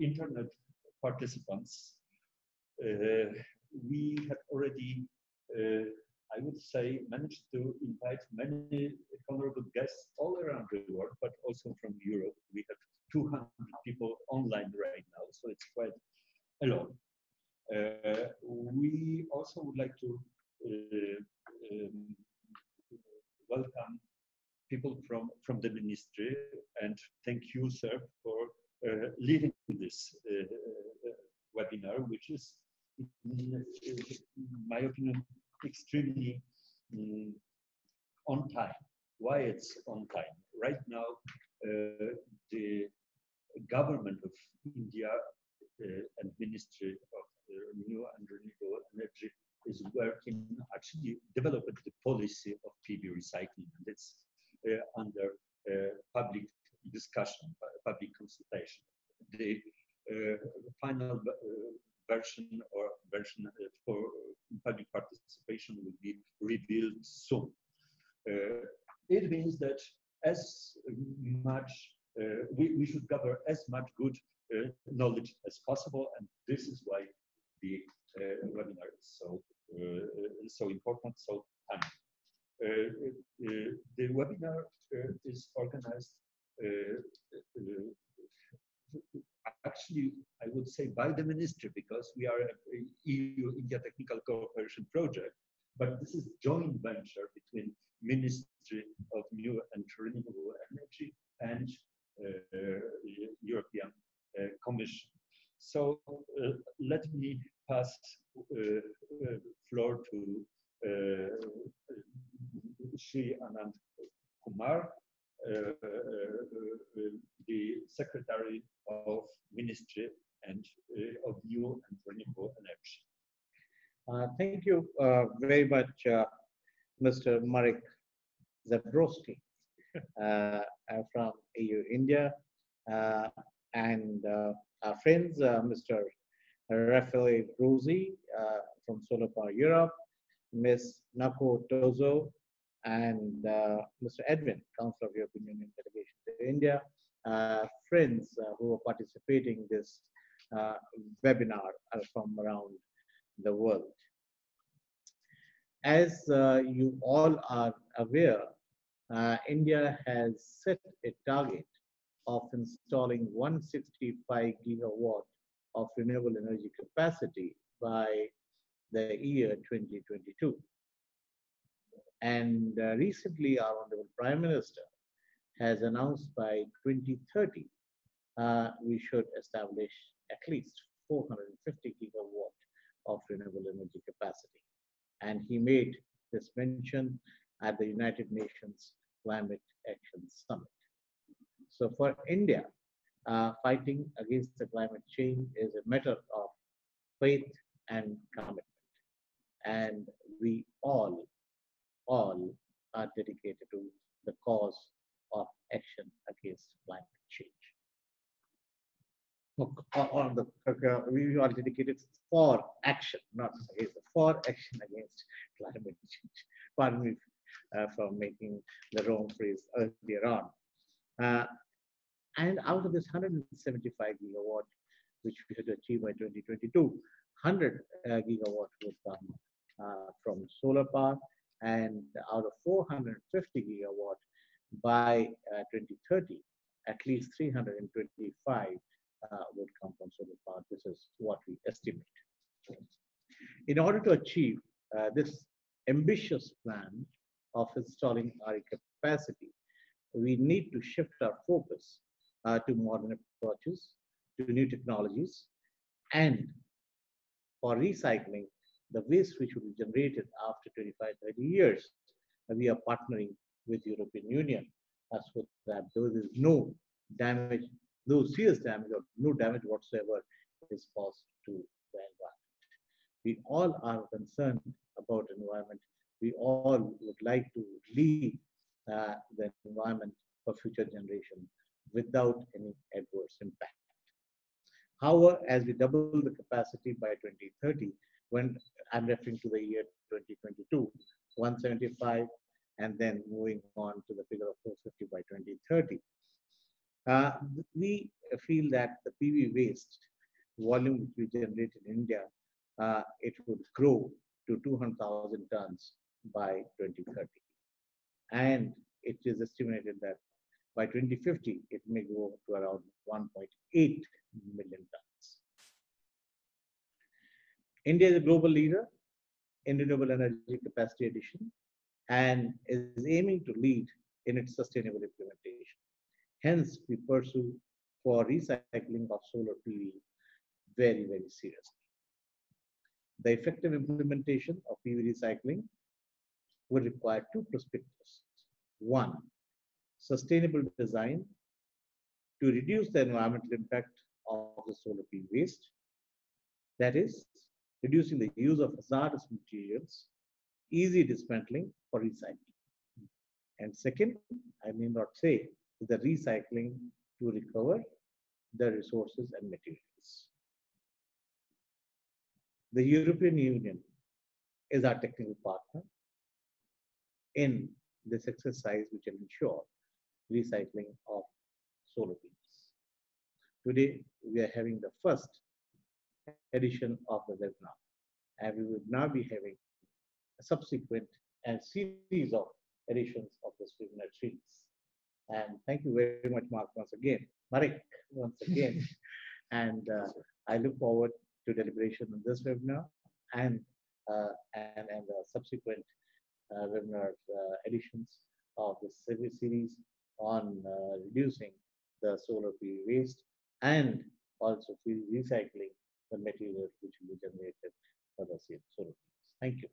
internet participants, uh, we have already, uh, I would say, managed to invite many honorable guests all around the world, but also from Europe. We have 200 people online right now, so it's quite a lot. Uh, we also would like to uh, um, welcome people from, from the ministry and thank you, sir, for leading this uh, uh, webinar, which is, in, my opinion, extremely um, on time. Why it's on time? Right now, uh, the government of India uh, and Ministry of New and Renewable Energy is working, actually developing the policy of PV recycling. And it's uh, under uh, public discussion, public consultation. The uh, final version or version for public participation will be revealed soon. it means that as much uh, we, we should gather as much good uh, knowledge as possible, and this is why the uh, webinar is so so important. So um, the webinar is organized actually, I would say by the ministry because we are a EU India Technical Cooperation Project, but this is joint venture between Ministry of New and Renewable Energy and uh, European uh, Commission. So uh, let me pass floor to Shri Anand Kumar, the Secretary of Ministry and of New and Renewable Energy. Uh, thank you uh, very much, uh, Mr. Marek Zabrowski. Uh, uh, from EU India, uh, and our friends, Mr. Rafael Rossi from Solar Power Europe, Ms. Naoko Tojo, and uh, Mr. Edwin, Council of European Union delegation to India, uh, friends uh, who are participating in this webinar from around the world. As uh, you all are aware, uh, India has set a target of installing 165 gigawatt of renewable energy capacity by the year 2022. And uh, recently, our Honorable Prime Minister has announced by 2030, uh, we should establish at least 450 gigawatt of renewable energy capacity. And he made this mention at the United Nations Climate Action Summit. So for India, uh, fighting against the climate change is a matter of faith and commitment. And we all, all are dedicated to the cause of action against climate change. On the, we are dedicated for action, not against, for action against climate change. Pardon me uh, from making the wrong phrase earlier on. Uh, and out of this 175 gigawatt, which we should achieve by 2022, 100 uh, gigawatt will come uh, from solar power, and out of 450 gigawatt by uh, 2030, at least 325 uh, would come from solar power. This is what we estimate. In order to achieve this ambitious plan, of installing our capacity, we need to shift our focus uh, to modern approaches, to new technologies, and for recycling the waste which will be generated after 25, 30 years, uh, we are partnering with European Union as with that there is no damage, no serious damage or no damage whatsoever is caused to the environment. We all are concerned about environment we all would like to leave uh, the environment for future generations without any adverse impact. However, as we double the capacity by 2030, when I'm referring to the year 2022, 175, and then moving on to the figure of 450 by 2030, Uh, we feel that the PV waste volume which we generate in India, uh, it would grow to 200,000 tons by 2030. And it is estimated that by 2050, it may go to around 1.8 million tons. India is a global leader in renewable energy capacity addition and is aiming to lead in its sustainable implementation. Hence, we pursue for recycling of solar PV very, very seriously. The effective implementation of PV recycling would require two perspectives. One, sustainable design to reduce the environmental impact of the solar PV waste. That is, reducing the use of hazardous materials, easy dismantling for recycling. And second, I may not say, the recycling to recover the resources and materials. The European Union is our technical partner in this exercise which will ensure recycling of solar PVs. Today, we are having the first edition of the webinar, and we will now be having a subsequent and series of editions of this webinar series. And thank you very much, Mark, once again. Marek, once again. and uh, I look forward to deliberation on this webinar and uh, and, and the subsequent uh, webinar uh, editions of this series on uh, reducing the solar PV waste and also recycling the materials which will be generated for the solar PVs. Thank you.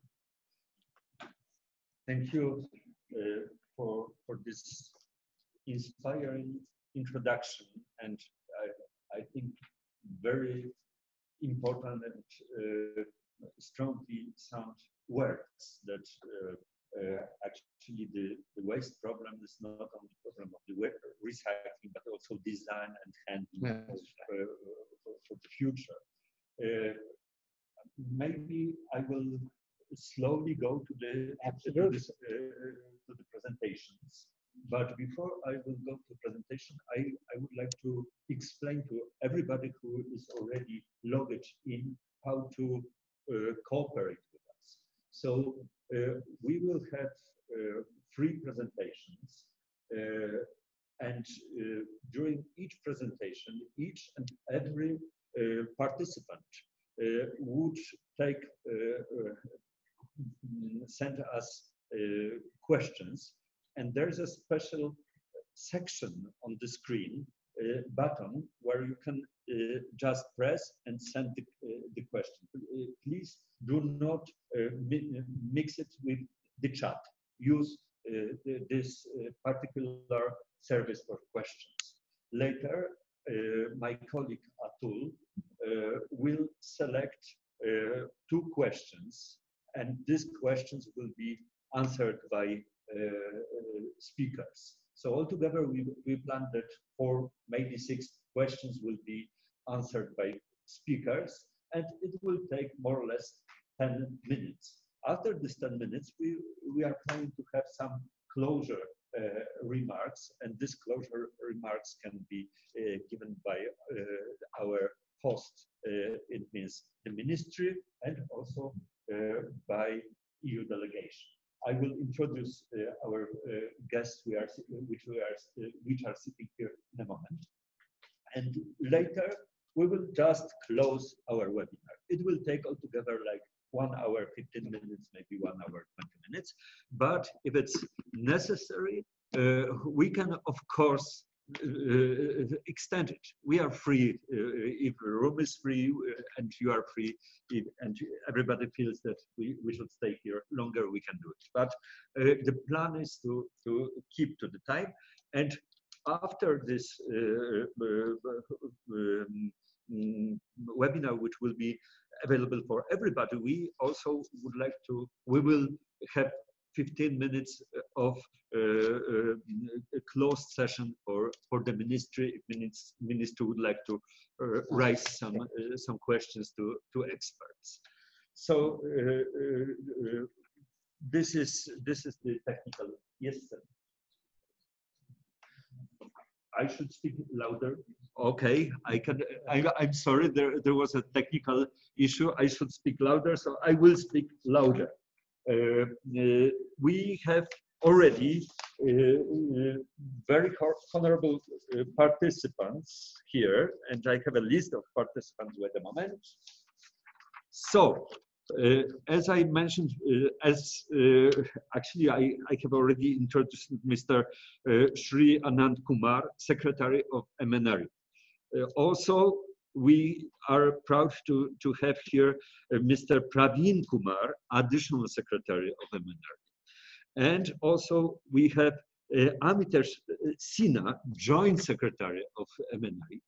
Thank you uh, for, for this inspiring introduction and I, I think very important and uh, strongly sound words that uh, uh, actually the, the waste problem is not only problem of the recycling but also design and handling yes. uh, for, for, the future. Uh, maybe I will slowly go to the, to, this, uh, to the presentations. But before I will go to the presentation, I, I would like to explain to everybody who is already logged in how to uh, cooperate with us. So uh, we will have uh, three presentations uh, and during each presentation, each and every uh, participant uh, would take uh, send us questions and there's a special section on the screen uh, button where you can uh, just press and send the, uh, the question. please do not mi mix it with the chat. Use this particular service for questions. Later, my colleague Atul will select two questions and these questions will be answered by uh, speakers. So altogether, we, we plan that four, maybe six questions will be answered by speakers, and it will take more or less 10 minutes. After this 10 minutes, we, we are planning to have some closure uh, remarks, and this closure remarks can be uh, given by uh, our host. Uh, it means the ministry and also uh, by EU delegation. I will introduce uh, our uh, guests we are, which, we are, uh, which are sitting here in a moment. And later, we will just close our webinar. It will take altogether like one hour, 15 minutes, maybe one hour, 20 minutes. But if it's necessary, uh, we can, of course, uh, extend it. We are free uh, if the room is free uh, and you are free if, and everybody feels that we, we should stay here longer, we can do it. But uh, the plan is to, to keep to the time. And after this uh, um, webinar, which will be available for everybody, we also would like to, we will have 15 minutes of uh, uh, a closed session for, for the ministry if minutes, ministry would like to uh, raise some, some questions to, to experts. So this is this is the technical yes sir. I should speak louder. Okay, I can. I, I'm sorry. There there was a technical issue. I should speak louder, so I will speak louder. Uh, uh, we have already uh, uh, very honorable uh, participants here, and I have a list of participants at the moment. So, uh, as I mentioned, uh, as uh, actually I, I have already introduced Mr. Sri Anand Kumar, Secretary of MNRE. also, we are proud to, to have here Mr. Praveen Kumar, Additional Secretary of MNRE. And also we have uh, Amitesh Sinha, Joint Secretary of MNRE.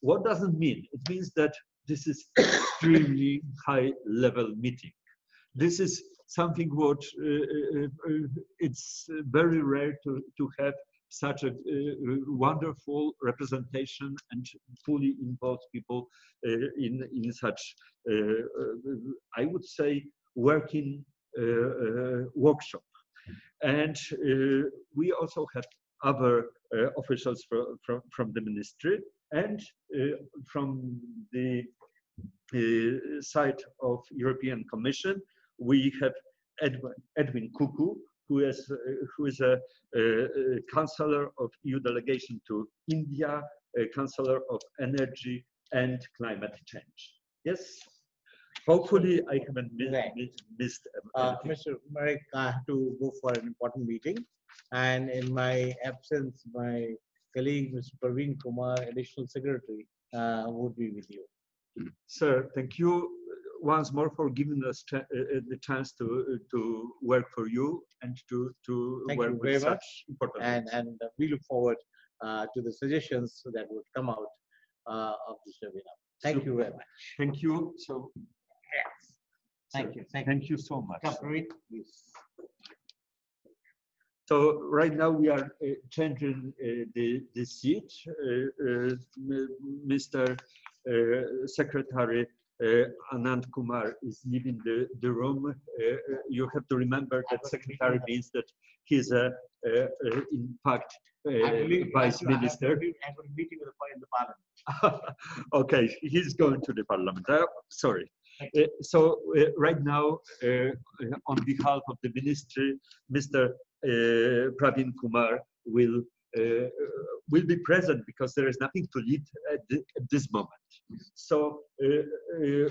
What does it mean? It means that this is extremely high level meeting. This is something what uh, uh, uh it's very rare to, to have such a uh, wonderful representation and fully involved people uh, in, in such, I would say, working workshop. And we also have other officials from, from, from the ministry and uh, from the uh, side of European Commission, we have Edwin, Edwin Koekkoek, who is, uh, who is a, counselor of EU delegation to India, a counselor of energy and climate change. Yes? Hopefully, I haven't missed. Right. missed uh, Mr. Marek, I have to go for an important meeting. And in my absence, my colleague, Mr. Praveen Kumar, additional secretary, uh, would be with you. Sir, thank you once more for giving us ch uh, uh, the chance to uh, to work for you and to to thank work you very with much. important. And and we look forward uh, to the suggestions that would come out uh, of this webinar. Thank so, you very much. Thank you. So yes. Thank so, you. Thank, thank you. you so much. So right now we are uh, changing uh, the, the seat. Uh, Mr. Secretary Anand Kumar is leaving the, the room. you have to remember that secretary means that he's a, in fact, vice minister. I'm meeting with the, in the parliament. okay, he's going to the parliament. Uh, sorry. Uh, so uh, right now, on behalf of the ministry, Mr. Uh, Praveen Kumar will uh, will be present because there is nothing to lead at, at this moment. So uh,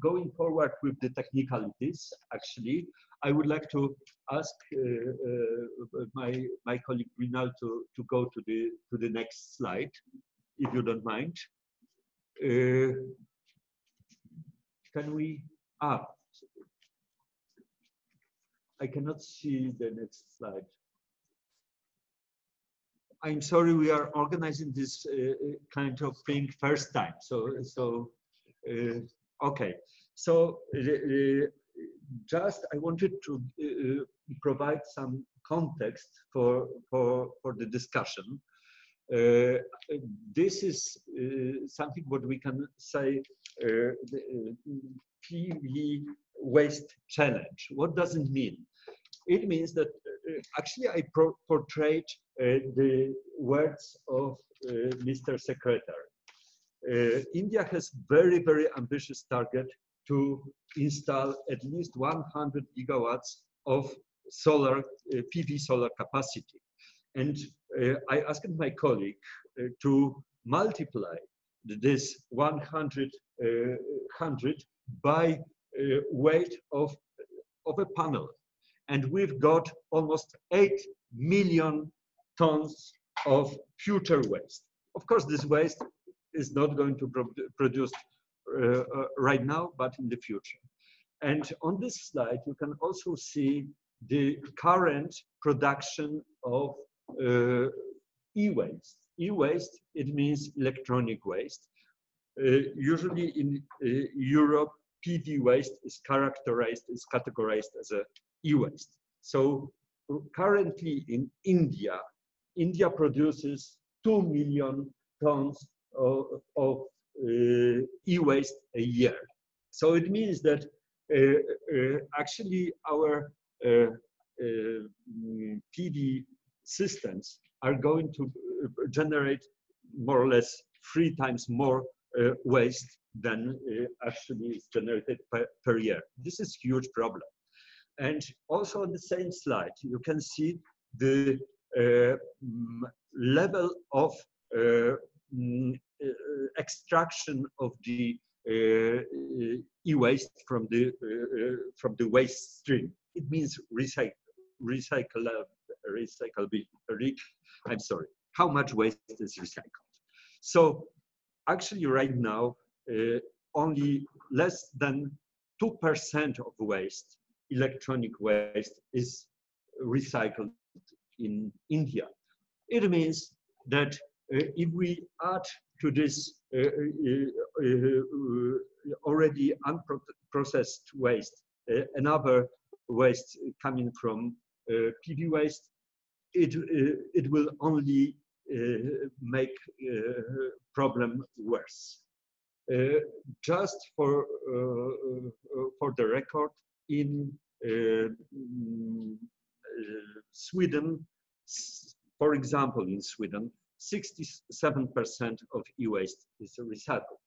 going forward with the technicalities, actually, I would like to ask uh, uh, my my colleague Rinal to to go to the to the next slide, if you don't mind. Uh, can we? Ah, I cannot see the next slide. I'm sorry, we are organizing this uh, kind of thing first time. So, so uh, okay. So, uh, just I wanted to uh, provide some context for for for the discussion. Uh, this is uh, something what we can say the, PV waste challenge. What does it mean? It means that uh, actually I portrayed uh, the words of uh, Mr. Secretary. Uh, India has very, very ambitious target to install at least 100 gigawatts of solar, uh, PV solar capacity. And uh, I asked my colleague to multiply this 100, 100 by uh, weight of, of a panel. And we've got almost 8 million tons of future waste. Of course, this waste is not going to pro produce uh, uh, right now, but in the future. And on this slide, you can also see the current production of uh, e-waste. E-waste, it means electronic waste. Uh, usually in uh, Europe, PV waste is characterized, is categorized as a e-waste. So currently in India, India produces 2 million tons of, of uh, e-waste a year. So it means that uh, uh, actually our uh, uh, PV systems are going to uh, generate more or less three times more waste than actually is generated per, per year. This is huge problem. And also on the same slide, you can see the uh, mm, level of uh, mm, uh, extraction of the uh, e-waste from the from the waste stream. It means recycle, recycle, recyclable. I'm sorry. How much waste is recycled? So actually, right now, uh, only less than 2% of waste, electronic waste, is recycled in India. It means that uh, if we add to this uh, uh, uh already unprocessed waste uh, another waste coming from uh, PV waste, it, it will only make problem worse. just for, for the record, in mm, Sweden, for example, in Sweden, 67% of e-waste is recycled.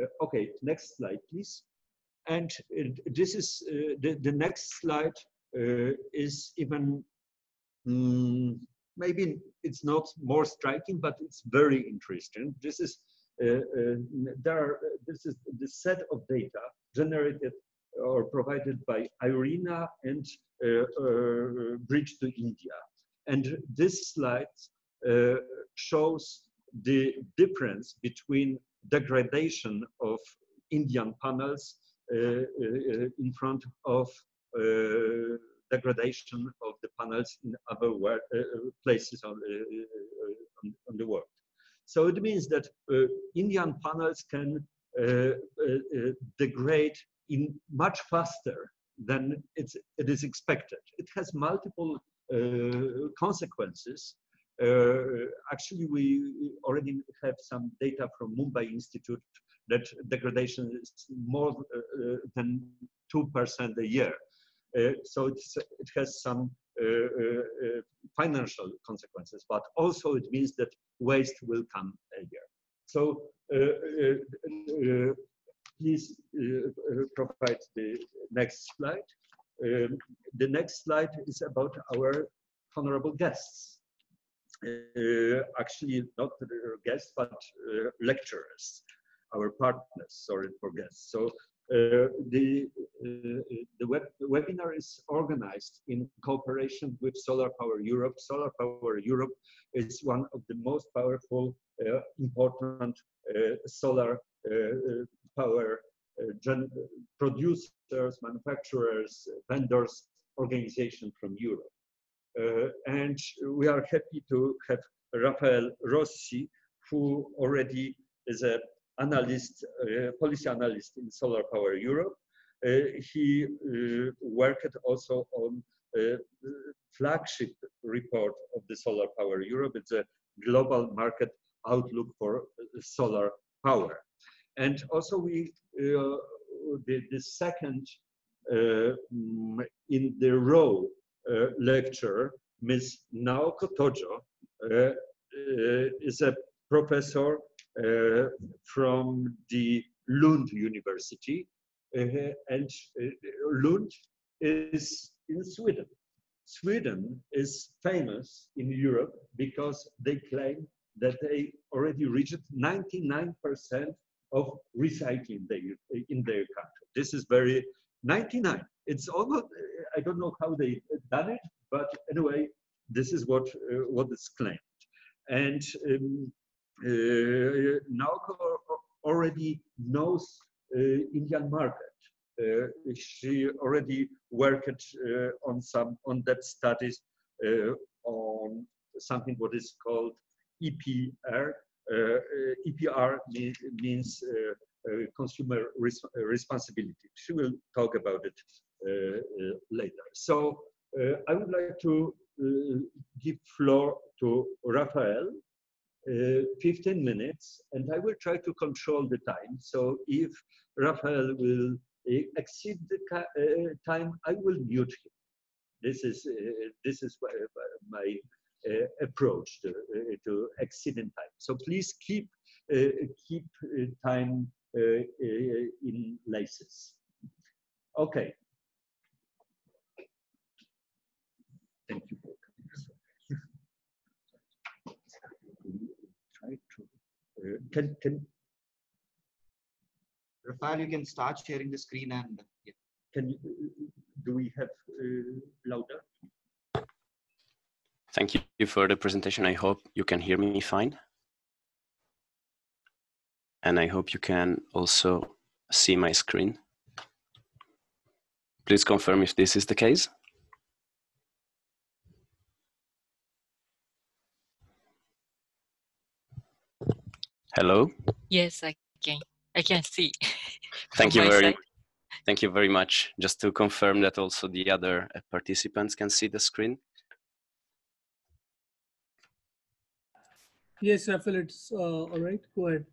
Uh, okay, next slide, please. And uh, this is, uh, the, the next slide uh, is even, um, maybe it's not more striking, but it's very interesting. This is, uh, uh, there are, this is the set of data generated or provided by IRENA and uh, uh, Bridge to India. And this slide uh, shows the difference between degradation of Indian panels uh, uh, uh in front of degradation of the panels in other places on, on, on, the world. So it means that Indian panels can degrade in much faster than it's, it is expected. It has multiple uh, consequences. Uh, actually, we already have some data from Mumbai Institute that degradation is more uh, than 2% a year. so it has some financial consequences, but also it means that waste will come a year. So please uh, provide the next slide. Um, the next slide is about our honorable guests. Uh, actually, not guests, but uh, lecturers, our partners, sorry for guests. So uh, the, uh, the web, webinar is organized in cooperation with Solar Power Europe. Solar Power Europe is one of the most powerful, uh, important uh, solar power producers, manufacturers, vendors, organization from Europe. Uh, and we are happy to have Rafael Rossi, who already is an analyst, uh, policy analyst in Solar Power Europe. Uh, he worked also on flagship report of the Solar Power Europe. It's a global market outlook for solar power. And also we, uh, the, the second uh, in the row uh, lecture, Ms. Naoko Tojo, uh, is a professor from the Lund University. and Lund is in Sweden. Sweden is famous in Europe because they claim that they already reached 99% of recycling in their country. This is very 99. It's almost, I don't know how they done it, but anyway, this is what, uh, what is claimed. And um, uh, Naoko already knows uh, Indian market. Uh, she already worked uh, on some on that studies uh, on something what is called EPR. Uh, EPR means uh, uh, consumer res responsibility. She will talk about it uh, uh, later. So uh, I would like to give floor to Rafael, 15 minutes, and I will try to control the time. So if Rafael will exceed the time, I will mute him. This is this is my Uh, approach to, uh, to exceed time. So please keep uh, keep time in laces. Okay. Thank you Try to uh, can can Rafael, you can start sharing the screen and yeah. can you, do we have uh, louder? Thank you for the presentation. I hope you can hear me fine. And I hope you can also see my screen. Please confirm if this is the case. Hello? Yes, I can. I can see. Thank you very much. Thank you very much. Just to confirm that also the other participants can see the screen. Yes, Rafael, it's uh, all right. Go ahead.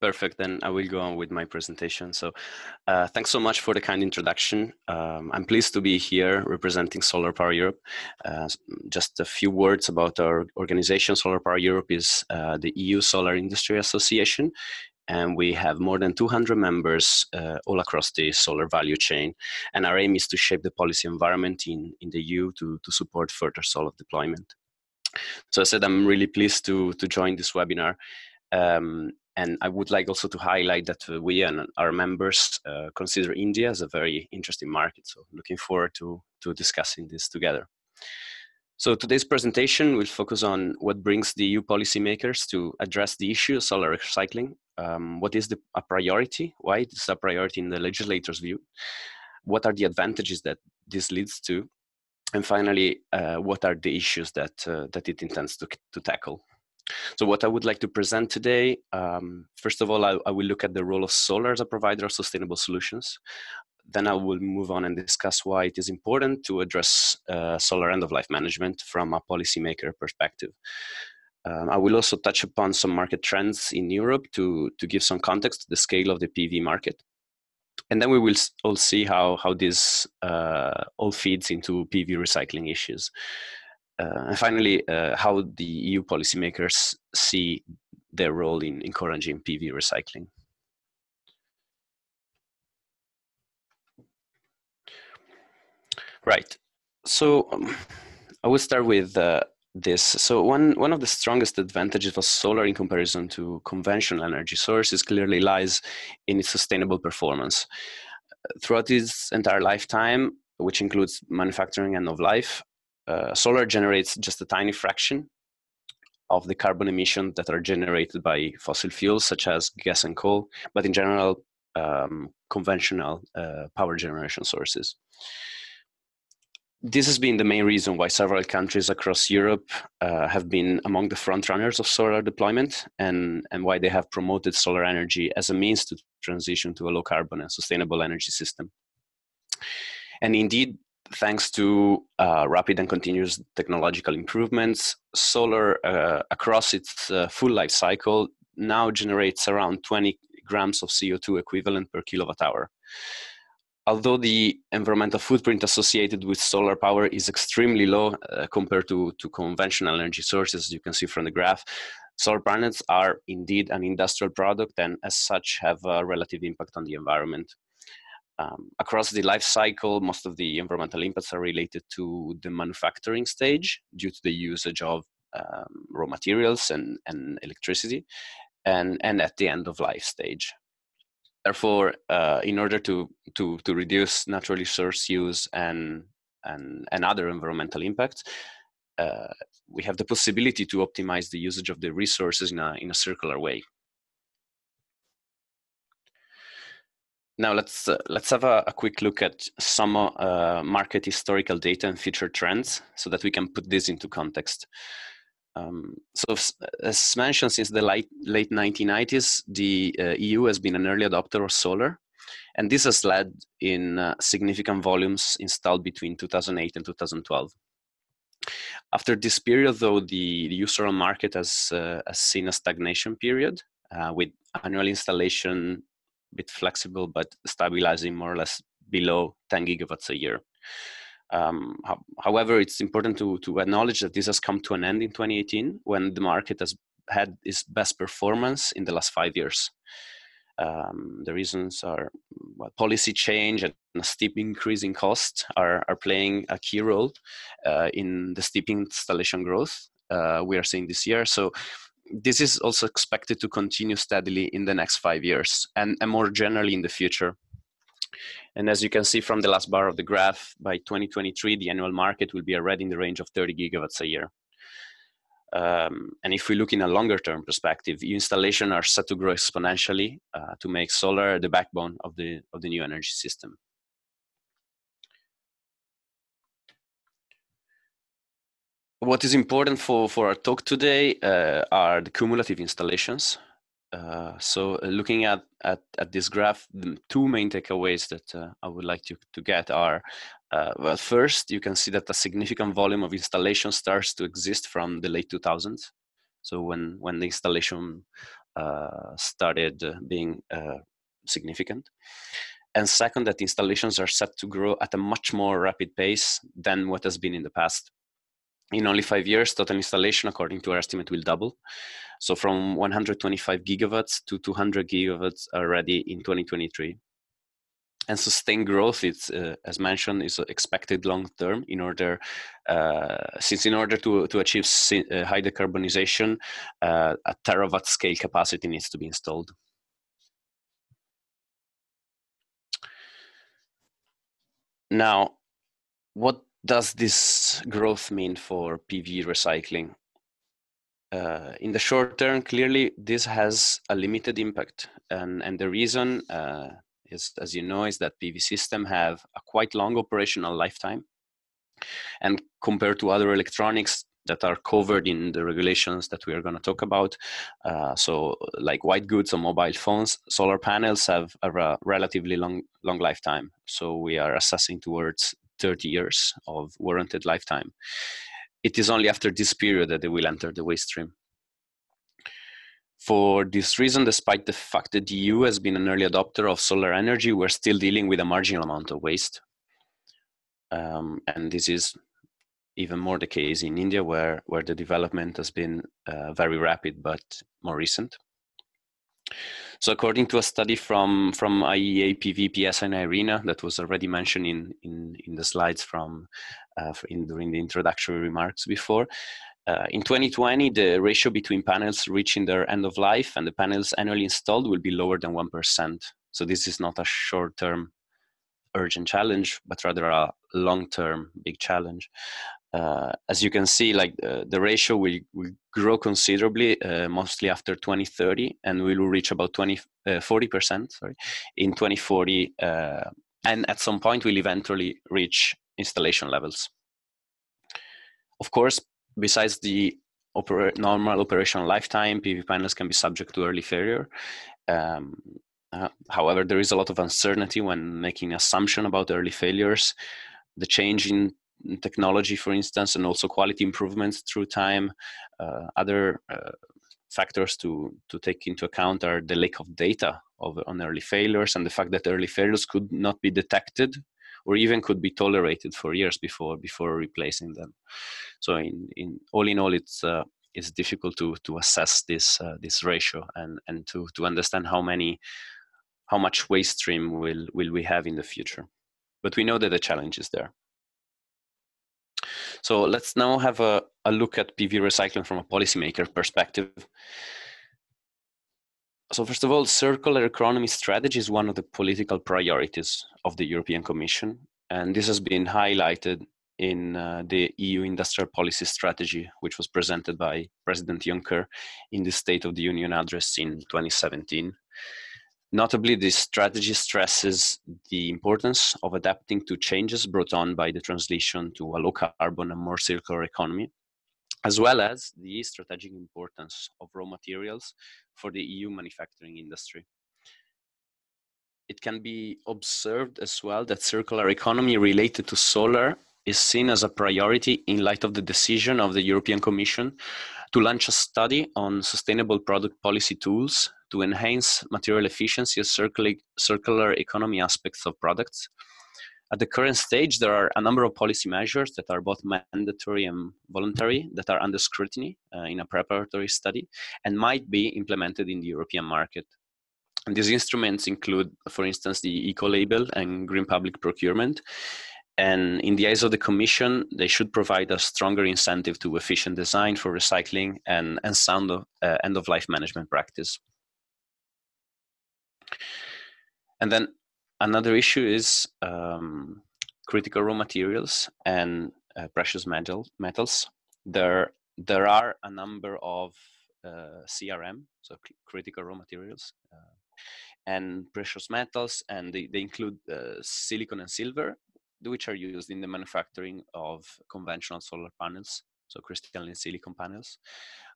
Perfect. Then I will go on with my presentation. So uh, thanks so much for the kind introduction. Um, I'm pleased to be here representing Solar Power Europe. Uh, just a few words about our organization. Solar Power Europe is uh, the EU Solar Industry Association. And we have more than 200 members uh, all across the solar value chain. And our aim is to shape the policy environment in, in the EU to, to support further solar deployment. So I said I'm really pleased to, to join this webinar. Um, and I would like also to highlight that uh, we and our members uh, consider India as a very interesting market. So looking forward to, to discussing this together. So today's presentation will focus on what brings the EU policymakers to address the issue of solar recycling. Um, what is the, a priority? Why it is a priority in the legislator's view? What are the advantages that this leads to? And finally, uh, what are the issues that, uh, that it intends to, to tackle? So what I would like to present today, um, first of all, I, I, will look at the role of solar as a provider of sustainable solutions. Then I will move on and discuss why it is important to address uh, solar end-of-life management from a policymaker perspective. Um, I will also touch upon some market trends in Europe to, to give some context to the scale of the PV market. And then we will all see how, how this uh, all feeds into PV recycling issues. Uh, and finally, uh, how the EU policymakers see their role in encouraging PV recycling. Right. So um, I will start with uh, this. So one, one of the strongest advantages of solar in comparison to conventional energy sources clearly lies in its sustainable performance. Throughout its entire lifetime, which includes manufacturing and of life, uh, solar generates just a tiny fraction of the carbon emissions that are generated by fossil fuels such as gas and coal, but in general, um, conventional uh, power generation sources. This has been the main reason why several countries across Europe uh, have been among the front runners of solar deployment and, and why they have promoted solar energy as a means to transition to a low carbon and sustainable energy system. And indeed, thanks to uh, rapid and continuous technological improvements, solar uh, across its uh, full life cycle now generates around 20 grams of CO2 equivalent per kilowatt hour. Although the environmental footprint associated with solar power is extremely low uh, compared to, to conventional energy sources, as you can see from the graph, solar panels are indeed an industrial product and as such have a relative impact on the environment. Um, across the life cycle, most of the environmental impacts are related to the manufacturing stage due to the usage of um, raw materials and, and electricity, and, and at the end of life stage. Therefore, uh, in order to, to, to reduce natural resource use and, and, and other environmental impacts, uh, we have the possibility to optimize the usage of the resources in a, in a circular way. Now let's uh, let's have a, a, quick look at some uh, market historical data and future trends, so that we can put this into context. Um, so, as mentioned, since the late late 1990s, the uh, EU has been an early adopter of solar, and this has led in uh, significant volumes installed between 2008 and 2012. After this period, though, the, the solar market has, uh, has seen a stagnation period uh, with annual installation a bit flexible, but stabilizing more or less below 10 gigawatts a year. Um, ho however, it's important to, to acknowledge that this has come to an end in 2018 when the market has had its best performance in the last five years. Um, the reasons are well, policy change and a steep increase in cost are, are playing a key role uh, in the steep installation growth uh, we are seeing this year. So this is also expected to continue steadily in the next five years and, and more generally in the future. And as you can see from the last bar of the graph, by 2023, the annual market will be already in the range of 30 gigawatts a year. Um, and if we look in a longer term perspective, installation are set to grow exponentially uh, to make solar the backbone of the, of the new energy system. What is important for, for our talk today uh, are the cumulative installations. Uh, so uh, looking at, at, at, this graph, the two main takeaways that uh, I would like to, to get are, uh, well, first, you can see that a significant volume of installation starts to exist from the late 2000s. So when, when the installation uh, started being significant. And second, that installations are set to grow at a much more rapid pace than what has been in the past in only five years, total installation, according to our estimate, will double. So from 125 gigawatts to 200 gigawatts already in 2023. And sustained growth, it's uh, as mentioned, is expected long term. In order, uh, since in order to to achieve uh, high decarbonization, uh, a terawatt scale capacity needs to be installed. Now, what does this growth mean for PV recycling? Uh, in the short term, clearly this has a limited impact, and and the reason uh, is, as you know, is that PV system have a quite long operational lifetime, and compared to other electronics that are covered in the regulations that we are going to talk about, uh, so like white goods or mobile phones, solar panels have a relatively long long lifetime. So we are assessing towards 30 years of warranted lifetime. It is only after this period that they will enter the waste stream. For this reason, despite the fact that the EU has been an early adopter of solar energy, we're still dealing with a marginal amount of waste. Um, and this is even more the case in India, where, where the development has been uh, very rapid but more recent. So according to a study from, from IEA, PVPS and IRENA that was already mentioned in, in, in the slides from uh, in, during the introductory remarks before, uh, in 2020, the ratio between panels reaching their end of life and the panels annually installed will be lower than 1%. So this is not a short-term urgent challenge, but rather a long-term big challenge uh, as you can see, like uh, the ratio will, will grow considerably, uh, mostly after 2030, and we will reach about 20, 40% uh, sorry, in 2040, uh, and at some point we'll eventually reach installation levels. Of course, besides the oper normal operational lifetime, PV panels can be subject to early failure. Um, uh, however, there is a lot of uncertainty when making assumption about early failures. The change in technology, for instance, and also quality improvements through time. Uh, other uh, factors to, to take into account are the lack of data of, on early failures and the fact that early failures could not be detected or even could be tolerated for years before before replacing them. So in, in all in all, it's uh, it's difficult to to assess this uh, this ratio and and to to understand how many how much waste stream will will we have in the future. But we know that the challenge is there. So let's now have a, a look at PV recycling from a policymaker perspective. So first of all, circular economy strategy is one of the political priorities of the European Commission. And this has been highlighted in uh, the EU industrial policy strategy, which was presented by President Juncker in the State of the Union address in 2017. Notably, this strategy stresses the importance of adapting to changes brought on by the transition to a low carbon and more circular economy, as well as the strategic importance of raw materials for the EU manufacturing industry. It can be observed as well that circular economy related to solar is seen as a priority in light of the decision of the European Commission to launch a study on sustainable product policy tools to enhance material efficiency and circular, economy aspects of products. At the current stage, there are a number of policy measures that are both mandatory and voluntary that are under scrutiny uh, in a preparatory study and might be implemented in the European market. And these instruments include, for instance, the eco label and green public procurement. And in the eyes of the Commission, they should provide a stronger incentive to efficient design for recycling and, and sound of, uh, end of life management practice. And then another issue is um, critical raw materials and uh, precious metal, metals. There, there are a number of uh, CRM, so critical raw materials, uh, and precious metals, and they, they include uh, silicon and silver, which are used in the manufacturing of conventional solar panels, so crystalline silicon panels.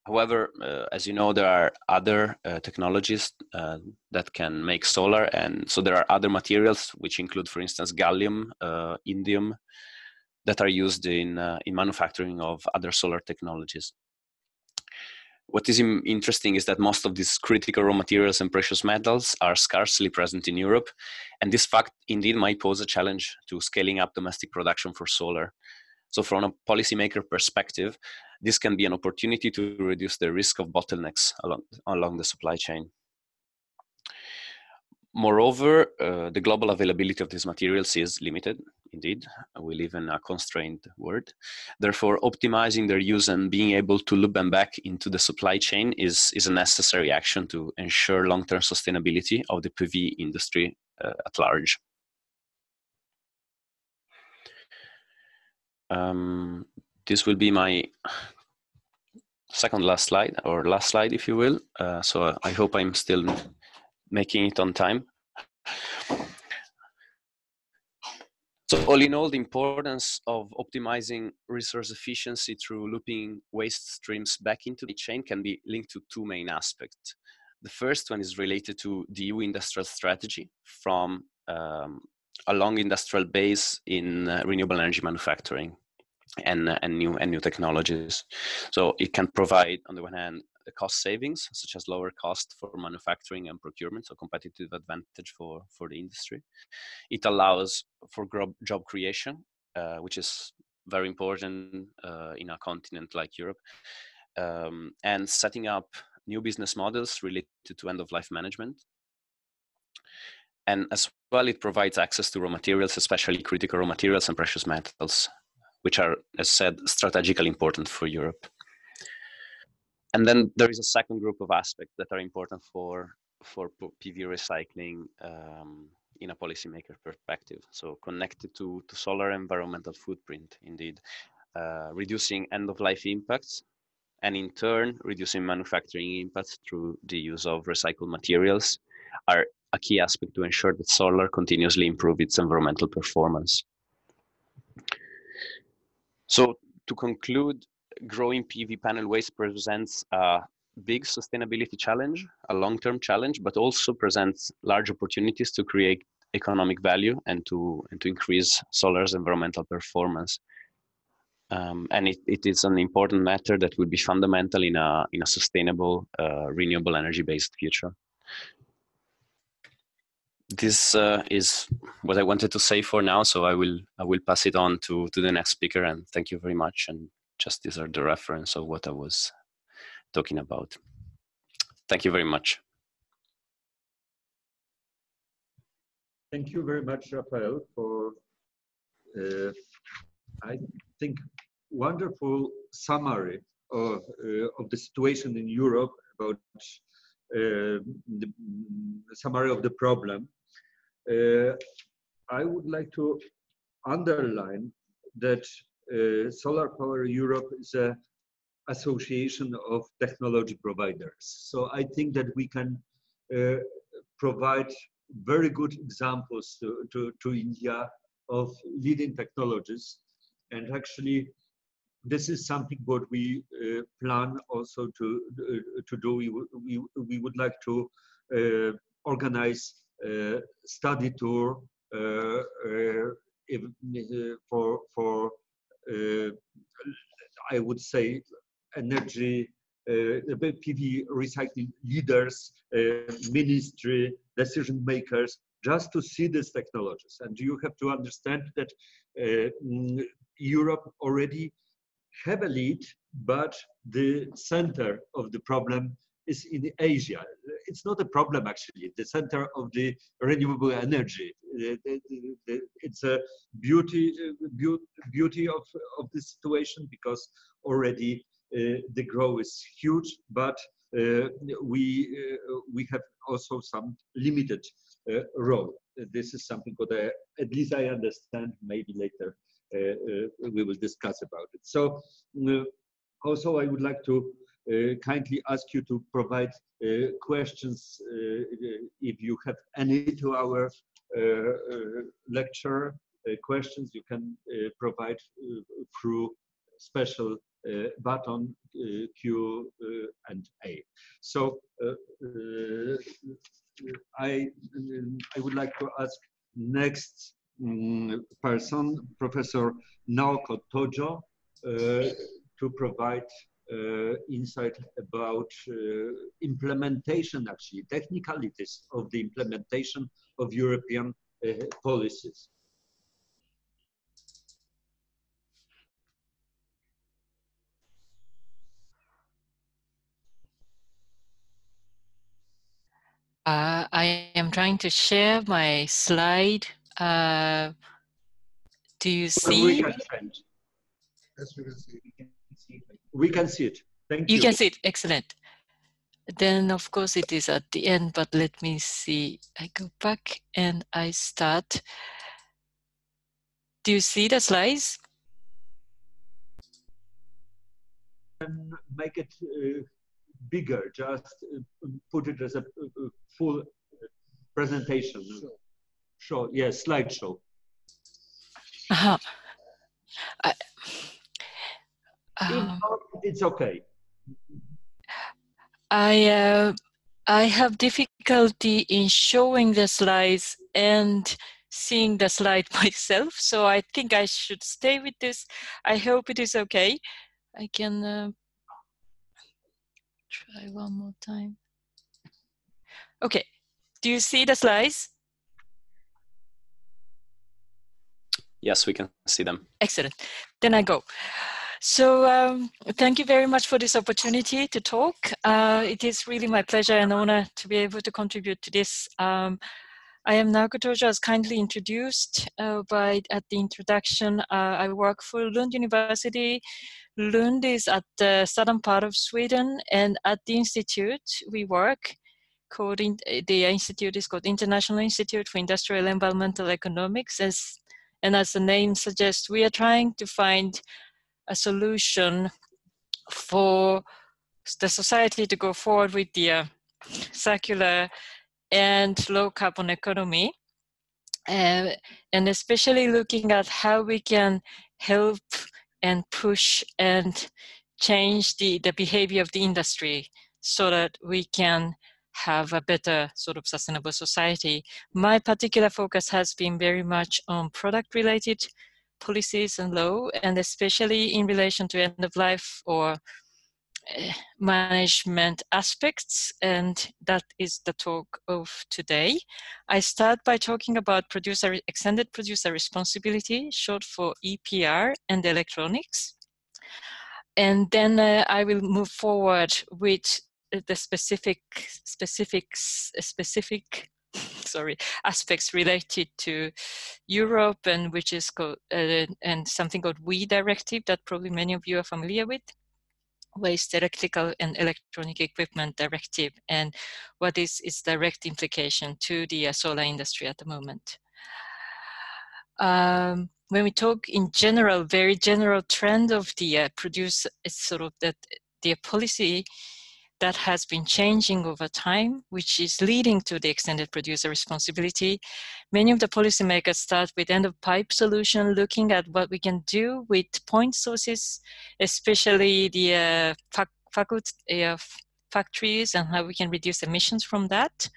However, uh, as you know, there are other uh, technologies uh, that can make solar, and so there are other materials which include, for instance, gallium, uh, indium, that are used in uh, in manufacturing of other solar technologies what is interesting is that most of these critical raw materials and precious metals are scarcely present in Europe, and this fact indeed might pose a challenge to scaling up domestic production for solar. So, from a policymaker perspective, this can be an opportunity to reduce the risk of bottlenecks along, along the supply chain. Moreover, uh, the global availability of these materials is limited, indeed. We live in a constrained world. Therefore, optimizing their use and being able to loop them back into the supply chain is, is a necessary action to ensure long term sustainability of the PV industry uh, at large. Um, this will be my second last slide, or last slide, if you will. Uh, so I hope I'm still making it on time. So all in all, the importance of optimizing resource efficiency through looping waste streams back into the chain can be linked to two main aspects. The first one is related to the EU industrial strategy from um, a long industrial base in uh, renewable energy manufacturing and, uh, and new and new technologies. So it can provide, on the one hand, cost savings, such as lower cost for manufacturing and procurement, so competitive advantage for, for the industry. It allows for job creation, uh, which is very important uh, in a continent like Europe, um, and setting up new business models related to end of life management. And as well, it provides access to raw materials, especially critical raw materials and precious metals, which are, as said, strategically important for Europe and then there is a second group of aspects that are important for for PV recycling um, in a policymaker perspective. So connected to, to solar environmental footprint, indeed, uh, reducing end-of-life impacts, and in turn, reducing manufacturing impacts through the use of recycled materials are a key aspect to ensure that solar continuously improves its environmental performance. So to conclude, growing PV panel waste presents a big sustainability challenge, a long-term challenge, but also presents large opportunities to create economic value and to and to increase solar's environmental performance. Um, and it, it is an important matter that will be fundamental in a in a sustainable uh, renewable energy based future. This uh, is what I wanted to say for now, so I will I will pass it on to to the next speaker. And thank you very much. And just these are the reference of what I was talking about. Thank you very much. Thank you very much, Rafael, for, uh, I think, wonderful summary of, uh, of the situation in Europe about uh, the summary of the problem. Uh, I would like to underline that uh, Solar Power Europe is a association of technology providers. So I think that we can uh, provide very good examples to, to, to, India of leading technologies. And actually, this is something what we uh, plan also to, uh, to do. We, we, we would like to uh, organize study tour uh, if, for, for uh, I would say, energy, uh, PV recycling leaders, uh, ministry, decision makers just to see these technologies. And you have to understand that uh, Europe already have a lead, but the center of the problem is in Asia. It's not a problem actually. The center of the renewable energy. It's a beauty beauty of of the situation because already uh, the growth is huge, but uh, we uh, we have also some limited uh, role. This is something that I, at least I understand. Maybe later uh, uh, we will discuss about it. So also I would like to kindly ask you to provide questions if you have any to our lecture questions you can provide through special uh, button uh, Q uh, and A. So I, I would like to ask next um, person, Professor Naoko Tojo, uh, to provide uh, insight about uh, implementation, actually, technicalities of the implementation of European policies. Uh, I am trying to share my slide. Uh, do you see? We can change. Yes, we can see. We can see it. Thank you. You can see it. Excellent. Then, of course, it is at the end, but let me see. I go back and I start. Do you see the slides? Make it uh, bigger, just uh, put it as a, a full presentation. Sure. Show, yes, slideshow. Uh-huh. I, um, it's okay. I uh, I have difficulty in showing the slides and seeing the slide myself, so I think I should stay with this. I hope it is okay. I can uh, try one more time. Okay, do you see the slides? Yes, we can see them. Excellent. Then I go. So um, thank you very much for this opportunity to talk. Uh, it is really my pleasure and honor to be able to contribute to this. Um, I am Tojo, as kindly introduced uh, by at the introduction. Uh, I work for Lund University. Lund is at the southern part of Sweden, and at the institute we work called in, the institute is called International Institute for Industrial Environmental Economics. As, and as the name suggests, we are trying to find a solution for the society to go forward with the uh, circular and low carbon economy. Uh, and especially looking at how we can help and push and change the, the behavior of the industry so that we can have a better sort of sustainable society. My particular focus has been very much on product related policies and law, and especially in relation to end of life or uh, management aspects, and that is the talk of today. I start by talking about producer extended producer responsibility, short for EPR, and electronics. And then uh, I will move forward with the specific specifics specific sorry aspects related to Europe and which is called uh, and something called WEEE directive that probably many of you are familiar with waste electrical and electronic equipment directive and what is its direct implication to the uh, solar industry at the moment. Um, when we talk in general, very general trend of the uh, produce, sort of that the policy that has been changing over time, which is leading to the extended producer responsibility. Many of the policymakers start with end of pipe solution, looking at what we can do with point sources, especially the uh, fac uh, factories and how we can reduce emissions from that.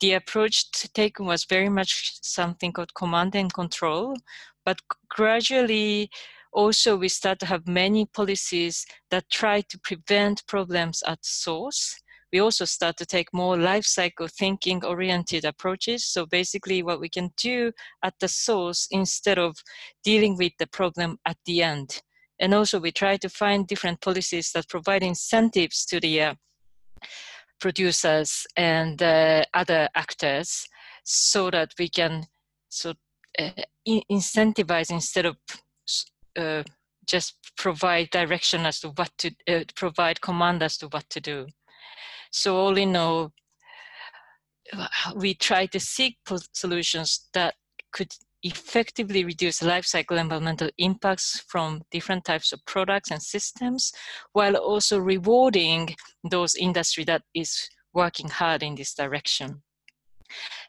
The approach taken was very much something called command and control, but gradually also we start to have many policies that try to prevent problems at source we also start to take more life cycle thinking oriented approaches. So basically what we can do at the source instead of dealing with the problem at the end. And also we try to find different policies that provide incentives to the uh, producers and uh, other actors so that we can so uh, incentivize instead of uh, just provide direction as to what to uh, provide command as to what to do. So all in all we try to seek solutions that could effectively reduce life cycle environmental impacts from different types of products and systems while also rewarding those industry that is working hard in this direction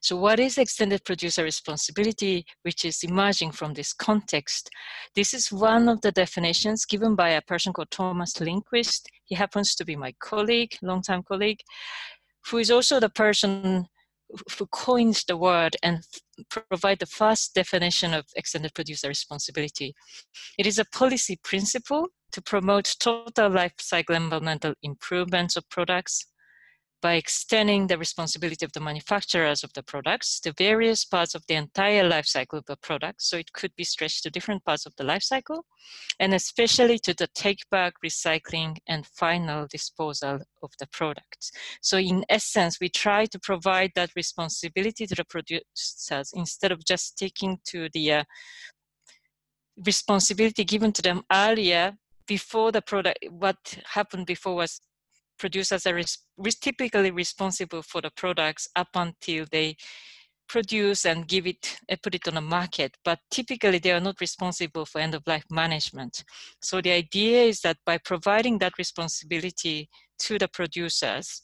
so what is extended producer responsibility, which is emerging from this context? This is one of the definitions given by a person called Thomas Lindhqvist. He happens to be my colleague, longtime colleague, who is also the person who coins the word and provide the first definition of extended producer responsibility. It is a policy principle to promote total life cycle environmental improvements of products by extending the responsibility of the manufacturers of the products to various parts of the entire life cycle of the product. So it could be stretched to different parts of the life cycle, and especially to the take back, recycling, and final disposal of the products. So in essence, we try to provide that responsibility to the producers instead of just sticking to the uh, responsibility given to them earlier before the product what happened before was producers are res typically responsible for the products up until they produce and give it put it on the market but typically they are not responsible for end of life management so the idea is that by providing that responsibility to the producers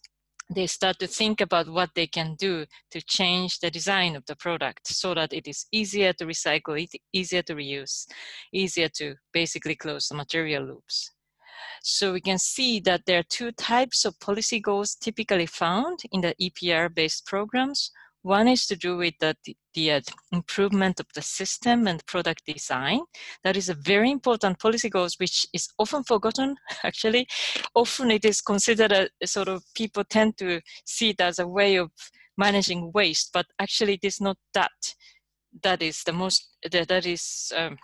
they start to think about what they can do to change the design of the product so that it is easier to recycle, it easier to reuse, easier to basically close the material loops. So we can see that there are two types of policy goals typically found in the EPR-based programs. One is to do with the, the uh, improvement of the system and product design. That is a very important policy goals, which is often forgotten, actually. Often it is considered a, sort of, people tend to see it as a way of managing waste, but actually it is not that. That is the most, that, that is um,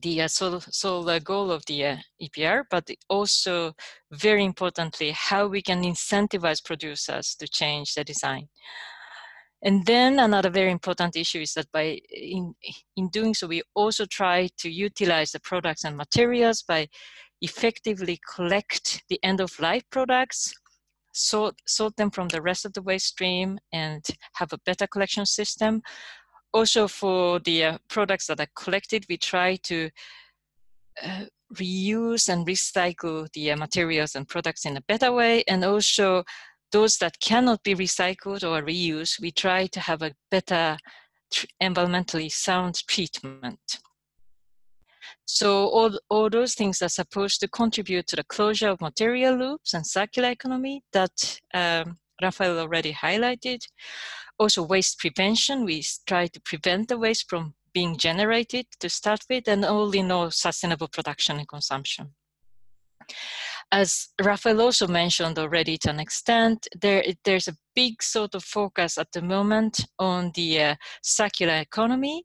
the uh, sole, sole goal of the uh, EPR, but also very importantly, how we can incentivize producers to change the design. And then another very important issue is that by in, in doing so, we also try to utilize the products and materials by effectively collect the end of life products, sort, sort them from the rest of the waste stream and have a better collection system, also for the uh, products that are collected, we try to uh, reuse and recycle the uh, materials and products in a better way. And also those that cannot be recycled or reused, we try to have a better environmentally sound treatment. So all, all those things are supposed to contribute to the closure of material loops and circular economy that um, Rafael already highlighted. Also waste prevention, we try to prevent the waste from being generated to start with and in all sustainable production and consumption. As Rafael also mentioned already to an extent, there, there's a big sort of focus at the moment on the uh, circular economy,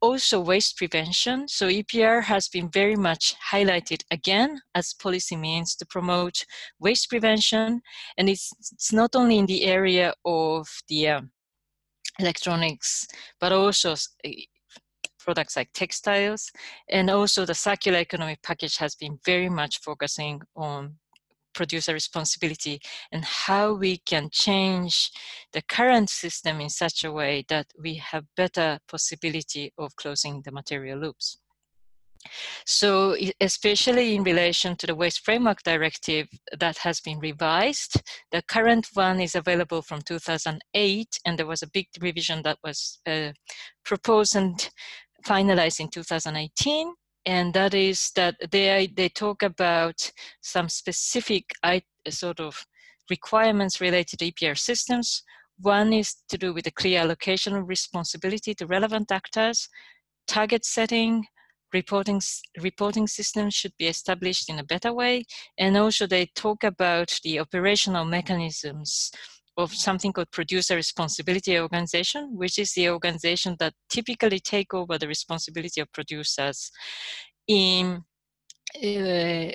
also waste prevention. So EPR has been very much highlighted again as policy means to promote waste prevention. And it's, it's not only in the area of the uh, electronics, but also eh, products like textiles. And also the circular economy package has been very much focusing on producer responsibility and how we can change the current system in such a way that we have better possibility of closing the material loops. So especially in relation to the Waste Framework Directive that has been revised, the current one is available from 2008 and there was a big revision that was uh, proposed and finalized in 2018 and that is that they they talk about some specific sort of requirements related to EPR systems. One is to do with the clear allocation of responsibility to relevant actors, target setting, reporting reporting systems should be established in a better way and also they talk about the operational mechanisms of something called producer responsibility organization which is the organization that typically take over the responsibility of producers in uh,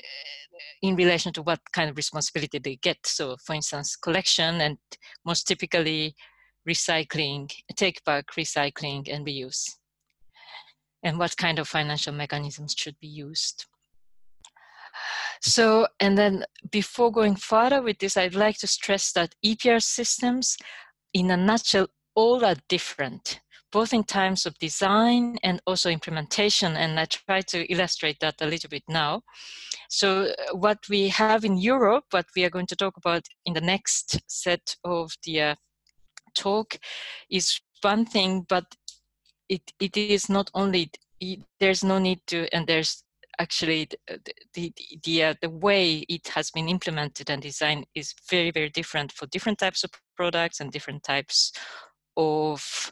in relation to what kind of responsibility they get so for instance collection and most typically recycling take back recycling and reuse and what kind of financial mechanisms should be used. So, and then before going further with this, I'd like to stress that EPR systems, in a nutshell, all are different, both in terms of design and also implementation. And I try to illustrate that a little bit now. So, what we have in Europe, what we are going to talk about in the next set of the uh, talk, is one thing, but it, it is not only there's no need to and there's actually the the the, uh, the way it has been implemented and designed is very very different for different types of products and different types of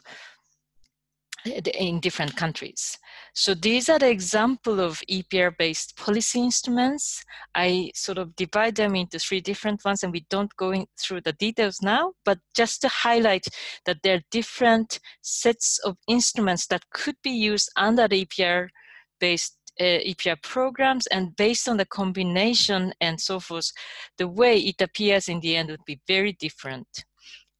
in different countries. So these are the example of EPR-based policy instruments. I sort of divide them into three different ones and we don't go in through the details now, but just to highlight that there are different sets of instruments that could be used under the EPR-based uh, EPR programs and based on the combination and so forth, the way it appears in the end would be very different.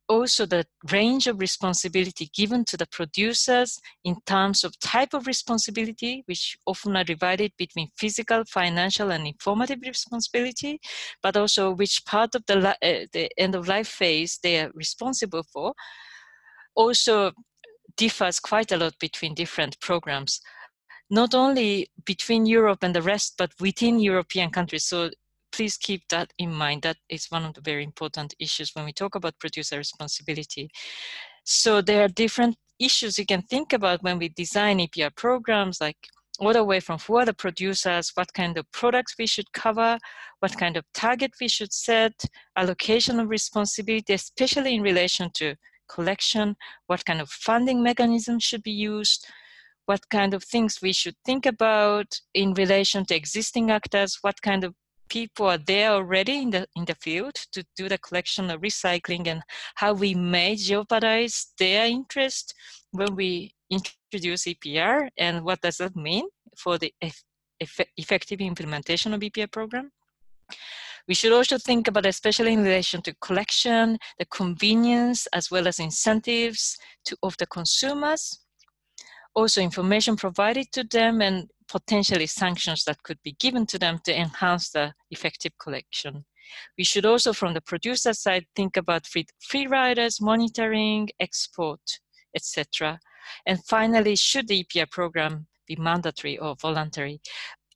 Also the range of responsibility given to the producers in terms of type of responsibility, which often are divided between physical, financial, and informative responsibility, but also which part of the, uh, the end of life phase they are responsible for, also differs quite a lot between different programs not only between Europe and the rest, but within European countries. So please keep that in mind. That is one of the very important issues when we talk about producer responsibility. So there are different issues you can think about when we design EPR programs, like all the way from who are the producers, what kind of products we should cover, what kind of target we should set, allocation of responsibility, especially in relation to collection, what kind of funding mechanism should be used, what kind of things we should think about in relation to existing actors, what kind of people are there already in the in the field to do the collection of recycling and how we may jeopardize their interest when we introduce EPR and what does that mean for the eff effective implementation of EPR program. We should also think about, especially in relation to collection, the convenience as well as incentives to, of the consumers also information provided to them and potentially sanctions that could be given to them to enhance the effective collection. We should also, from the producer side, think about free, free riders, monitoring, export, etc. And finally, should the EPR program be mandatory or voluntary?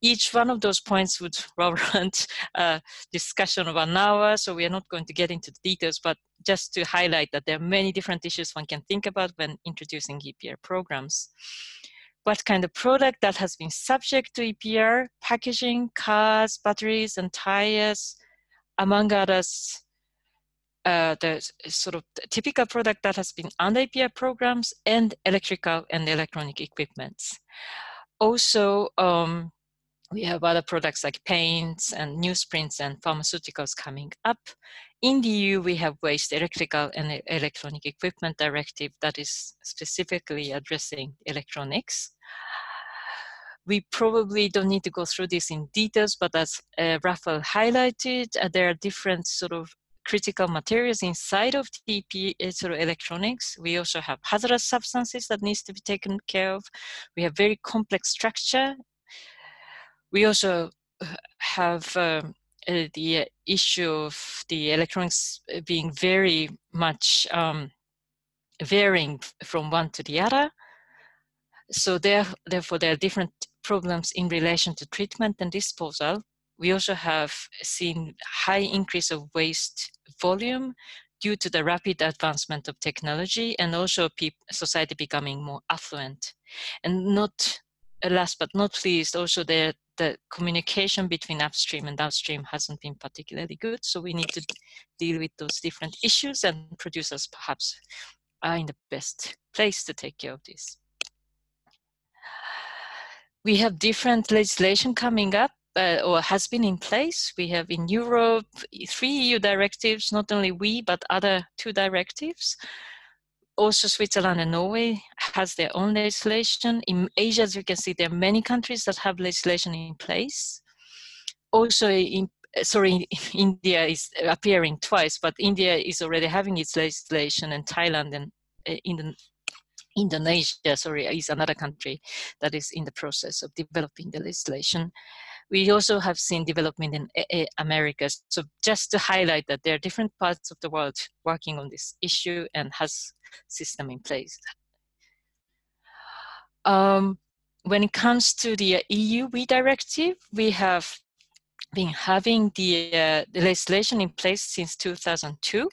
Each one of those points would warrant a discussion of an hour, so we are not going to get into the details, but just to highlight that there are many different issues one can think about when introducing EPR programs. What kind of product that has been subject to EPR, packaging, cars, batteries, and tires, among others, uh, the sort of typical product that has been under EPR programs and electrical and electronic equipments. Also, um, we have other products like paints and newsprints and pharmaceuticals coming up. In the EU, we have Waste Electrical and Electronic Equipment Directive that is specifically addressing electronics. We probably don't need to go through this in details, but as uh, Raphael highlighted, uh, there are different sort of critical materials inside of TP uh, sort of electronics. We also have hazardous substances that needs to be taken care of. We have very complex structure we also uh, have um, uh, the issue of the electronics uh, being very much um, varying from one to the other. So there, therefore, there are different problems in relation to treatment and disposal. We also have seen high increase of waste volume due to the rapid advancement of technology and also society becoming more affluent. And not last but not least, also there the communication between upstream and downstream hasn't been particularly good. So we need to deal with those different issues and producers perhaps are in the best place to take care of this. we have different legislation coming up uh, or has been in place. We have in Europe three EU directives, not only we, but other two directives. Also, Switzerland and Norway has their own legislation. In Asia, as you can see, there are many countries that have legislation in place. Also, in, sorry, India is appearing twice, but India is already having its legislation, and Thailand and uh, in Indonesia, sorry, is another country that is in the process of developing the legislation. We also have seen development in uh, Americas. So just to highlight that there are different parts of the world working on this issue and has system in place. Um, when it comes to the EU WEEE directive, we have been having the, uh, the legislation in place since 2002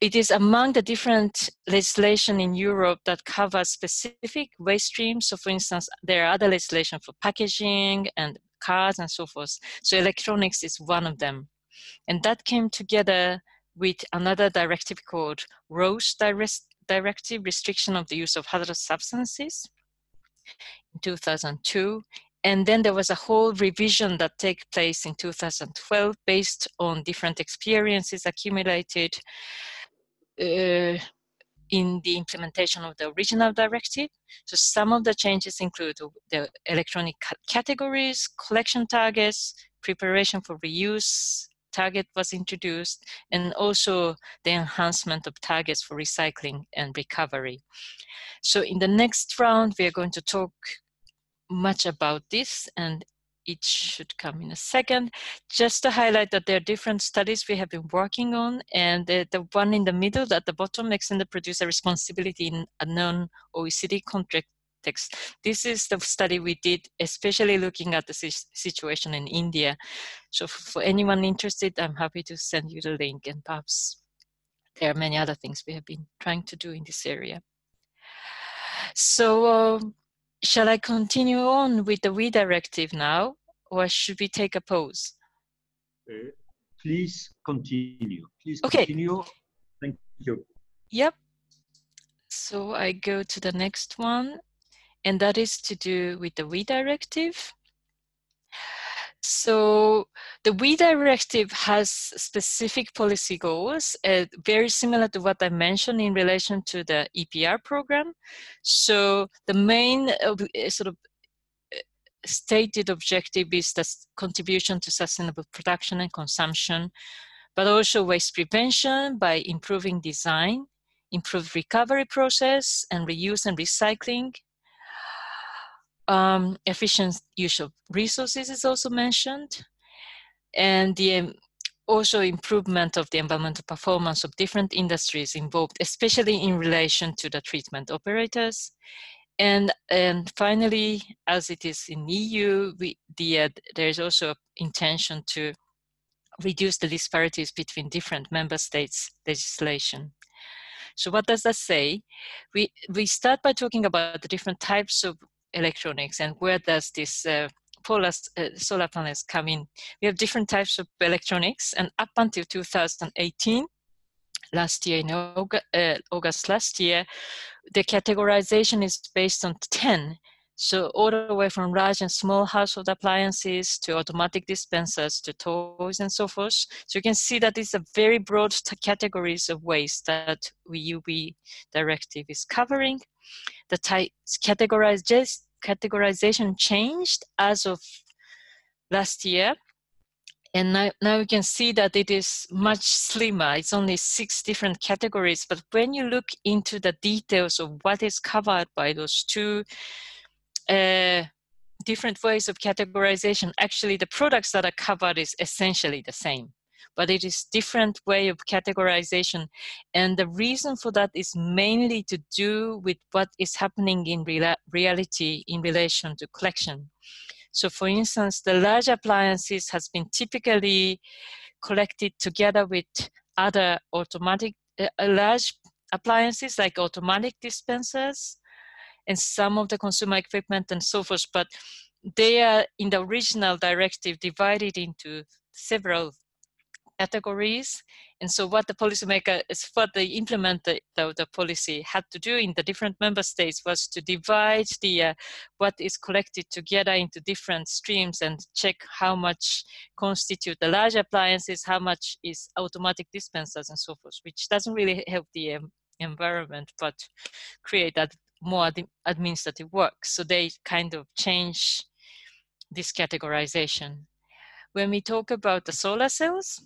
it is among the different legislation in Europe that covers specific waste streams. So for instance, there are other legislation for packaging and cars and so forth. So electronics is one of them. And that came together with another directive called RoHS Directive, Restriction of the Use of Hazardous Substances in 2002. And then there was a whole revision that took place in 2012 based on different experiences accumulated Uh, in the implementation of the original directive. So some of the changes include the electronic categories, collection targets, preparation for reuse target was introduced, and also the enhancement of targets for recycling and recovery. So in the next round, we are going to talk much about this and it should come in a second. Just to highlight that there are different studies we have been working on, and the, the one in the middle at the bottom, extended producer responsibility in a non-OECD context. This is the study we did, especially looking at the situation in India. So for anyone interested, I'm happy to send you the link, and perhaps there are many other things we have been trying to do in this area. So um, shall I continue on with the WEEE directive now, or should we take a pause? Uh, please continue. Please okay. continue. Thank you. Yep. So I go to the next one, and that is to do with the WEEE directive. So the WEEE directive has specific policy goals, uh, very similar to what I mentioned in relation to the EPR program. So the main uh, sort of uh, stated objective is the contribution to sustainable production and consumption, but also waste prevention by improving design, improved recovery process, and reuse and recycling, um, efficient use of resources is also mentioned, and the um, also improvement of the environmental performance of different industries involved, especially in relation to the treatment operators. And, and finally, as it is in EU, we, the, uh, there is also intention to reduce the disparities between different member states' legislation. So what does that say? We, we start by talking about the different types of electronics and where does this uh, polar, uh, solar panels come in. We have different types of electronics and up until 2018, last year in August, uh, August last year, the categorization is based on 10. So all the way from large and small household appliances to automatic dispensers to toys and so forth. So you can see that it's a very broad categories of waste that WEEE directive is covering the type categorization changed as of last year. And now, now you can see that it is much slimmer. It's only six different categories. But when you look into the details of what is covered by those two uh, different ways of categorization, actually the products that are covered is essentially the same but it is different way of categorization. And the reason for that is mainly to do with what is happening in real reality in relation to collection. So for instance, the large appliances has been typically collected together with other automatic, uh, large appliances like automatic dispensers and some of the consumer equipment and so forth, but they are in the original directive divided into several categories. And so what the policymaker is what the implementer of the policy had to do in the different member states was to divide the uh, what is collected together into different streams and check how much constitute the large appliances, how much is automatic dispensers and so forth, which doesn't really help the um, environment but create that more ad administrative work. So they kind of change this categorization. When we talk about the solar cells,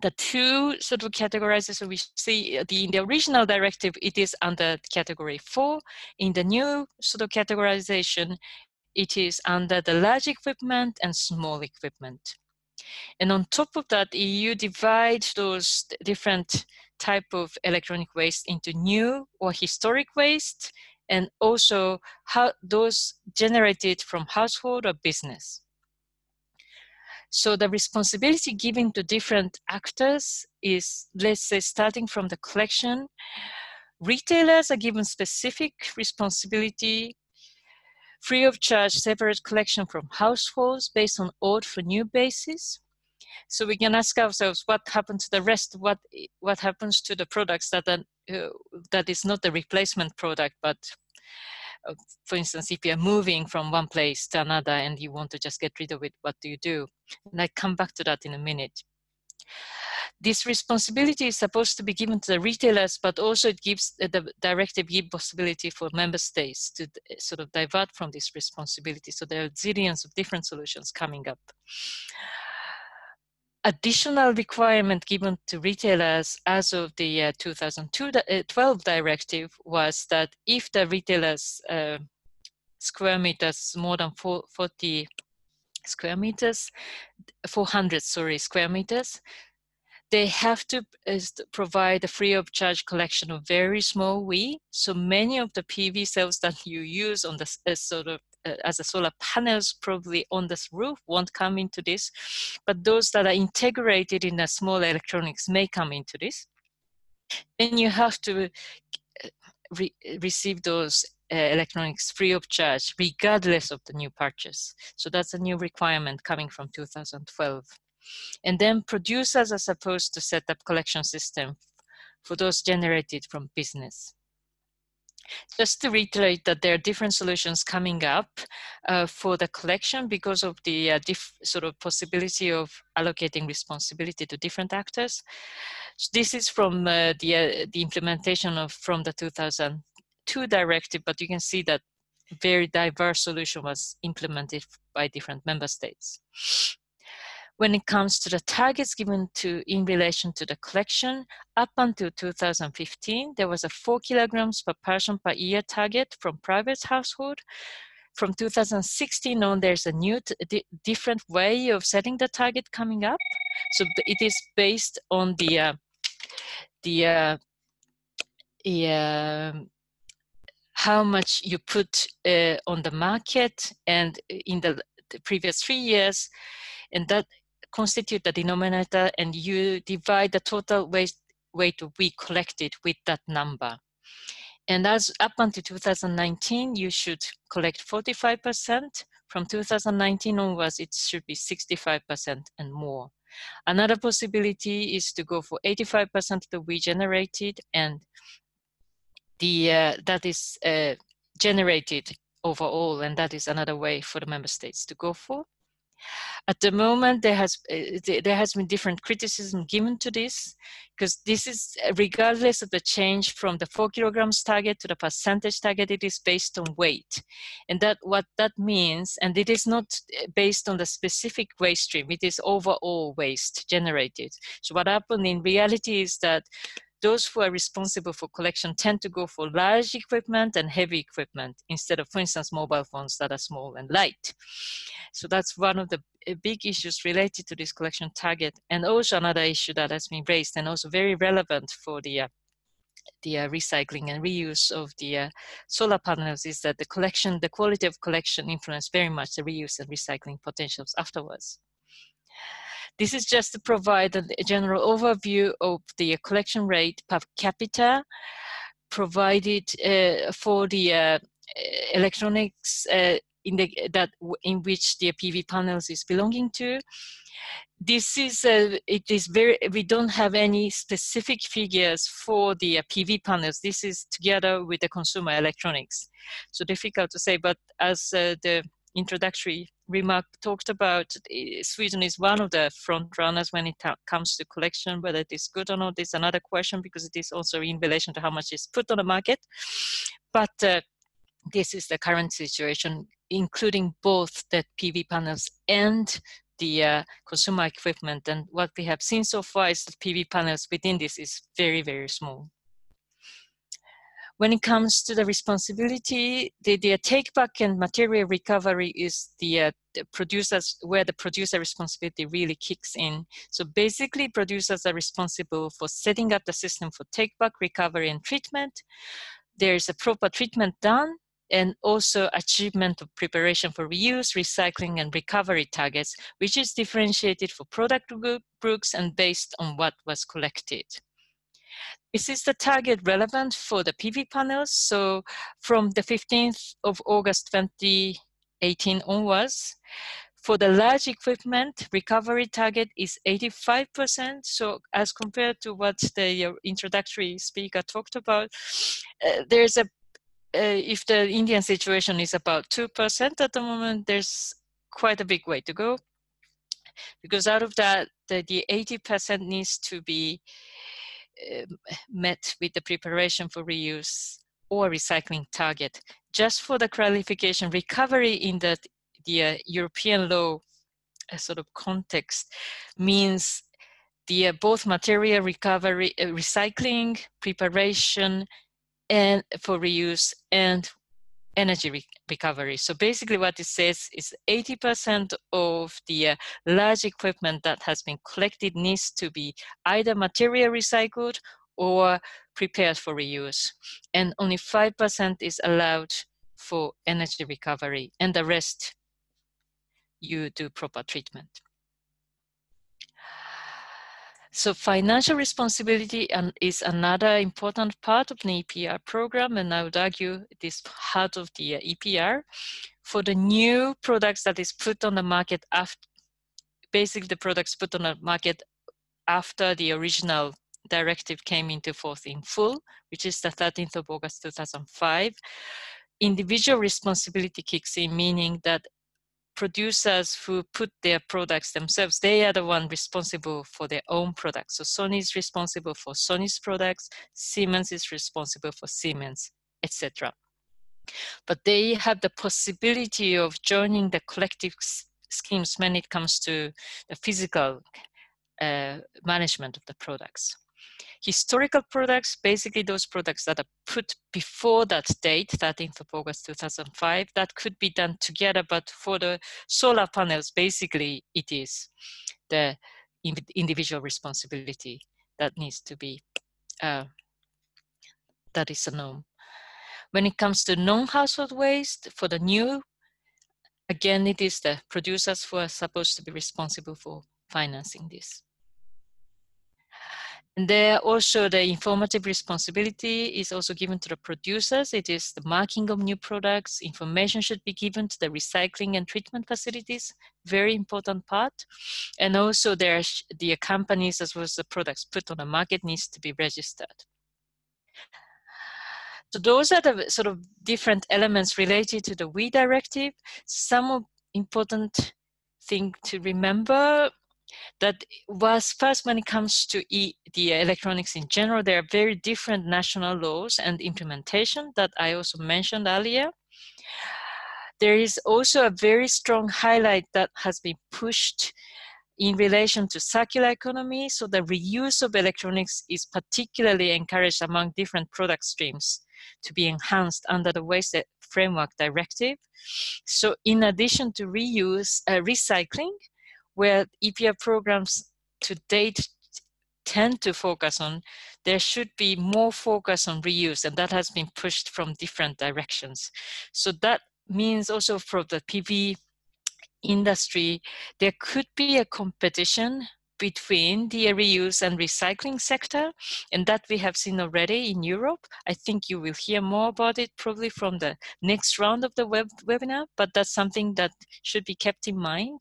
the two sort of categorization we see uh, the, in the original directive, it is under category four. In the new sort of categorization, it is under the large equipment and small equipment. And on top of that, EU divides those different type of electronic waste into new or historic waste and also how those generated from household or business. So the responsibility given to different actors is, let's say, starting from the collection, retailers are given specific responsibility, free of charge separate collection from households based on old for new basis. So we can ask ourselves what happens to the rest, what, what happens to the products that, uh, that is not a replacement product, but uh, for instance, if you're moving from one place to another and you want to just get rid of it, what do you do? And I come back to that in a minute. This responsibility is supposed to be given to the retailers, but also it gives the directive give possibility for member states to sort of divert from this responsibility. So there are zillions of different solutions coming up additional requirement given to retailers as of the uh, 2012 uh, directive was that if the retailers uh, square meters more than 40 square meters 400 sorry square meters they have to provide a free of charge collection of very small WEEE. So many of the PV cells that you use on the uh, sort of as a solar panels probably on this roof won't come into this, but those that are integrated in the small electronics may come into this. Then you have to uh, re receive those uh, electronics free of charge regardless of the new purchase. So that's a new requirement coming from 2012. And then producers are supposed to set up collection system for those generated from business. Just to reiterate that there are different solutions coming up uh, for the collection because of the uh, sort of possibility of allocating responsibility to different actors. So this is from uh, the, uh, the implementation of from the 2002 directive, but you can see that very diverse solution was implemented by different member states when it comes to the targets given to in relation to the collection, up until 2015, there was a four kilograms per person per year target from private household. From 2016 on, there's a new different way of setting the target coming up. So it is based on the uh, the uh, uh, how much you put uh, on the market and in the, the previous three years, and that constitute the denominator and you divide the total waste weight we collected with that number. And as up until 2019, you should collect 45%. From 2019 onwards, it should be 65% and more. Another possibility is to go for 85% that we generated and the uh, that is uh, generated overall, and that is another way for the member states to go for. At the moment, there has uh, there has been different criticism given to this because this is uh, regardless of the change from the four kilograms target to the percentage target, it is based on weight, and that what that means, and it is not based on the specific waste stream. It is overall waste generated. So what happened in reality is that those who are responsible for collection tend to go for large equipment and heavy equipment instead of, for instance, mobile phones that are small and light. So that's one of the big issues related to this collection target. And also another issue that has been raised and also very relevant for the uh, the uh, recycling and reuse of the uh, solar panels is that the collection, the quality of collection influence very much the reuse and recycling potentials afterwards. This is just to provide a general overview of the collection rate per capita provided uh, for the uh, electronics uh, in the that in which the PV panels is belonging to. This is a, it is very we don't have any specific figures for the PV panels. This is together with the consumer electronics, so difficult to say. But as uh, the introductory remark talked about, Sweden is one of the front runners when it comes to collection. Whether it is good or not is another question because it is also in relation to how much is put on the market. But uh, this is the current situation, including both the PV panels and the uh, consumer equipment. And what we have seen so far is that PV panels within this is very, very small. When it comes to the responsibility, the, the take back and material recovery is the, uh, the producers where the producer responsibility really kicks in. So basically, producers are responsible for setting up the system for take back, recovery, and treatment. There is a proper treatment done, and also achievement of preparation for reuse, recycling, and recovery targets, which is differentiated for product groups and based on what was collected. This is the target relevant for the PV panels. So from the 15th of August 2018 onwards, for the large equipment, recovery target is 85%. So as compared to what the uh, introductory speaker talked about, uh, there's a uh, if the Indian situation is about 2% at the moment, there's quite a big way to go. Because out of that, the, the 80% needs to be met with the preparation for reuse or recycling target. Just for the clarification, recovery in the, the uh, European law uh, sort of context means the uh, both material recovery, recycling, preparation, and for reuse and energy re recovery. So basically what it says is 80% of the uh, large equipment that has been collected needs to be either material recycled or prepared for reuse. And only 5% is allowed for energy recovery and the rest you do proper treatment. So financial responsibility is another important part of the EPR program, and I would argue it is part of the uh, EPR. For the new products that is put on the market after, basically the products put on the market after the original directive came into force in full, which is the 13th of August 2005, individual responsibility kicks in, meaning that producers who put their products themselves, they are the one responsible for their own products. So Sony is responsible for Sony's products, Siemens is responsible for Siemens, etc. But they have the possibility of joining the collective schemes when it comes to the physical uh, management of the products historical products, basically those products that are put before that date, 13th of August 2005, that could be done together. But for the solar panels, basically it is the individual responsibility that needs to be, uh, that is a norm. When it comes to non-household waste, for the new, again, it is the producers who are supposed to be responsible for financing this. And there also the informative responsibility is also given to the producers. It is the marking of new products. Information should be given to the recycling and treatment facilities. Very important part. And also there the companies as well as the products put on the market needs to be registered. So those are the sort of different elements related to the WEEE directive. Some important thing to remember that was first when it comes to e, the electronics in general, there are very different national laws and implementation that I also mentioned earlier. There is also a very strong highlight that has been pushed in relation to circular economy. So the reuse of electronics is particularly encouraged among different product streams to be enhanced under the Waste Framework Directive. So in addition to reuse, uh, recycling, where EPR programs to date tend to focus on, there should be more focus on reuse, and that has been pushed from different directions. So that means also for the PV industry, there could be a competition between the reuse and recycling sector, and that we have seen already in Europe. I think you will hear more about it probably from the next round of the web webinar, but that's something that should be kept in mind.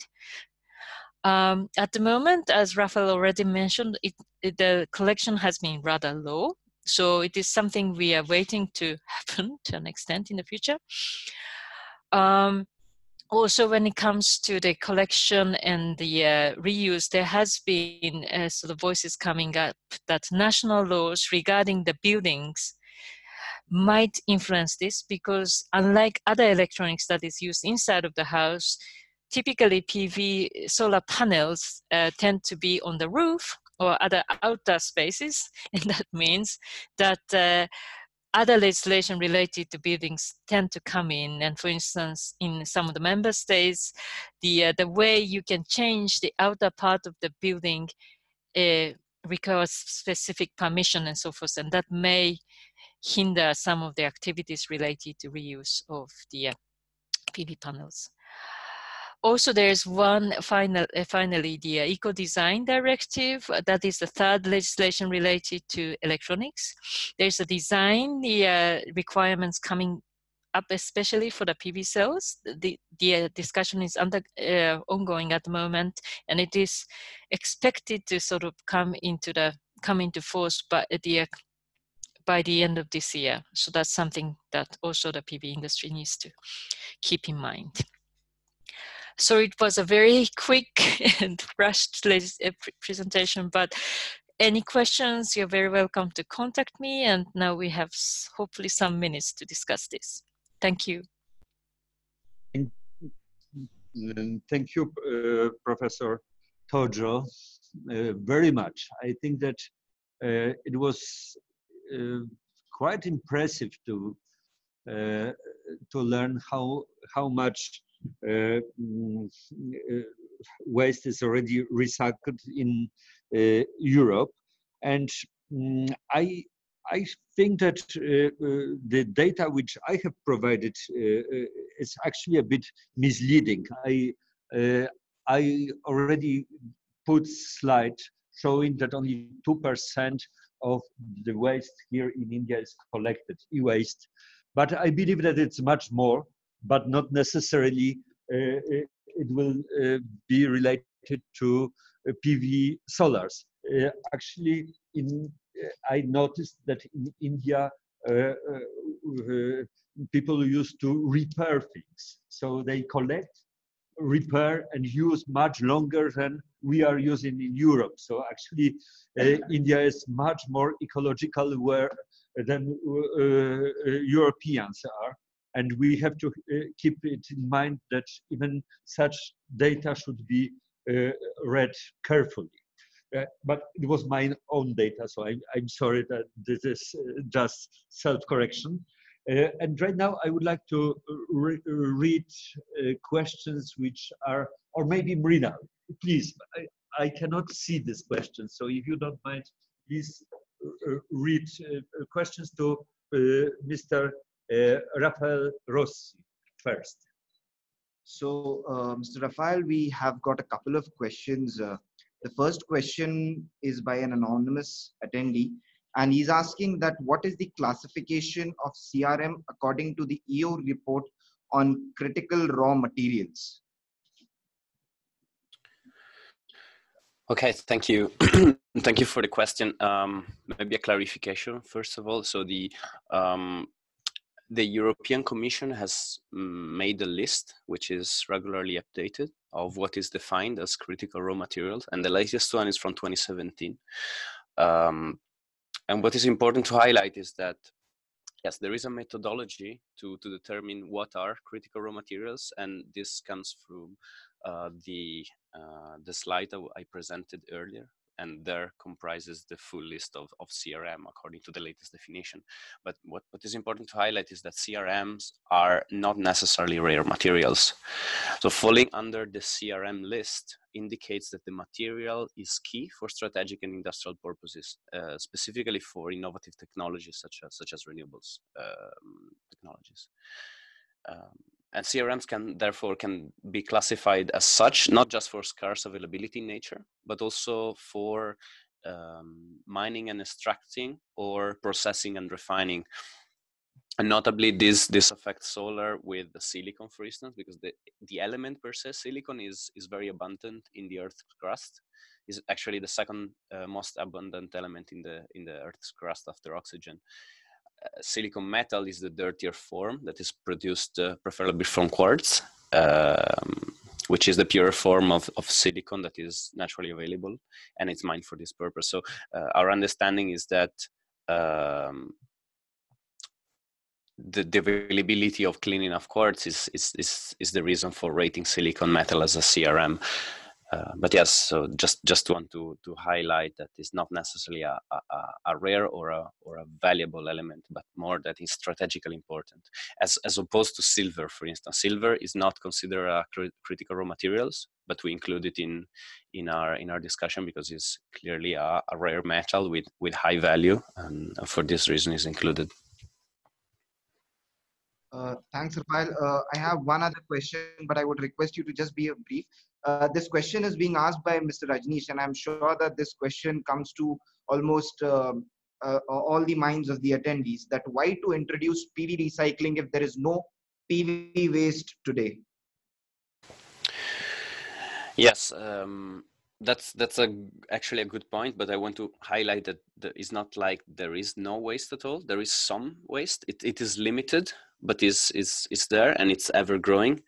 Um, at the moment, as Rafael already mentioned, it, it, the collection has been rather low. So it is something we are waiting to happen to an extent in the future. Um, also, when it comes to the collection and the uh, reuse, there has been uh, sort of voices coming up that national laws regarding the buildings might influence this because unlike other electronics that is used inside of the house, typically PV solar panels uh, tend to be on the roof or other outdoor spaces, and that means that uh, other legislation related to buildings tend to come in. And for instance, in some of the member states, the uh, the way you can change the outer part of the building uh, requires specific permission and so forth, and that may hinder some of the activities related to reuse of the uh, PV panels also there's one final uh, finally the uh, eco design directive uh, that is the third legislation related to electronics. There's a design the uh, requirements coming up especially for the pv cells. The the uh, discussion is under uh, ongoing at the moment and it is expected to sort of come into the come into force by the by the end of this year. So that's something that also the pv industry needs to keep in mind so it was a very quick and rushed uh, presentation, but any questions, you're very welcome to contact me. And now we have hopefully some minutes to discuss this. Thank you. Thank you, uh, Professor Tojo, uh, very much. I think that uh, it was uh, quite impressive to uh, to learn how how much mm, Uh, mm, uh, waste is already recycled in uh, Europe. And um, I, I think that uh, the data which I have provided is actually a bit misleading. I, I already put slide showing that only 2% of the waste here in India is collected, e-waste. But I believe that it's much more but not necessarily uh, uh, it will uh, be related to PV solars. actually, in I noticed that in India, people used to repair things. So they collect, repair, and use much longer than we are using in Europe. So actually, uh, India is much more ecological where, than uh, uh, Europeans are. And we have to uh, keep it in mind that even such data should be uh, read carefully. Uh, but it was my own data, so I, am sorry that this is uh, just self-correction. Uh, and right now, I would like to re read uh, questions which are, or maybe Marina, please. I, I, cannot see this question, so if you don't mind, please read questions to Mr. Uh, Rafael Rossi first. So, uh, Mr. Rafael, we have got a couple of questions. Uh, the first question is by an anonymous attendee, and he's asking that what is the classification of CRM according to the EU report on critical raw materials? Okay, thank you. thank you for the question. Um, maybe a clarification, first of all. So the um, the European Commission has mm, made a list, which is regularly updated, of what is defined as critical raw materials, and the latest one is from 2017. Um, and what is important to highlight is that yes, there is a methodology to to determine what are critical raw materials, and this comes from uh, the uh, the slide I presented earlier and there comprises the full list of, of CRM according to the latest definition. But what, what is important to highlight is that CRMs are not necessarily rare materials. So falling under the CRM list indicates that the material is key for strategic and industrial purposes, uh, specifically for innovative technologies such as, such as renewables um, technologies. Um, and CRMs can therefore can be classified as such, not just for scarce availability in nature, but also for um, mining and extracting or processing and refining. And notably, this this affects solar with the silicon, for instance, because the the element per se, silicon, is is very abundant in the Earth's crust. Is actually the second uh, most abundant element in the in the Earth's crust after oxygen. Silicon metal is the dirtier form that is produced uh, preferably from quartz, um, which is the pure form of, of silicon that is naturally available, and it's mined for this purpose. So uh, our understanding is that um, the, the, availability of clean enough quartz is, is, is, is the reason for rating silicon metal as a CRM. Uh, but yes, so just just want to to highlight that it's not necessarily a, a, a, rare or a or a valuable element, but more that is strategically important, as as opposed to silver, for instance. Silver is not considered a critical raw materials, but we include it in in our in our discussion because it's clearly a, a rare metal with with high value, and for this reason is included. Uh, thanks, Rafael. Uh, I have one other question, but I would request you to just be brief. Uh, this question is being asked by Mr. Rajneesh, and I'm sure that this question comes to almost um, uh, all the minds of the attendees that why to introduce PV recycling if there is no PV waste today? Yes, um, that's that's a actually a good point, but I want to highlight that it's not like there is no waste at all. There is some waste. It, it is limited, but is is is there and it's ever growing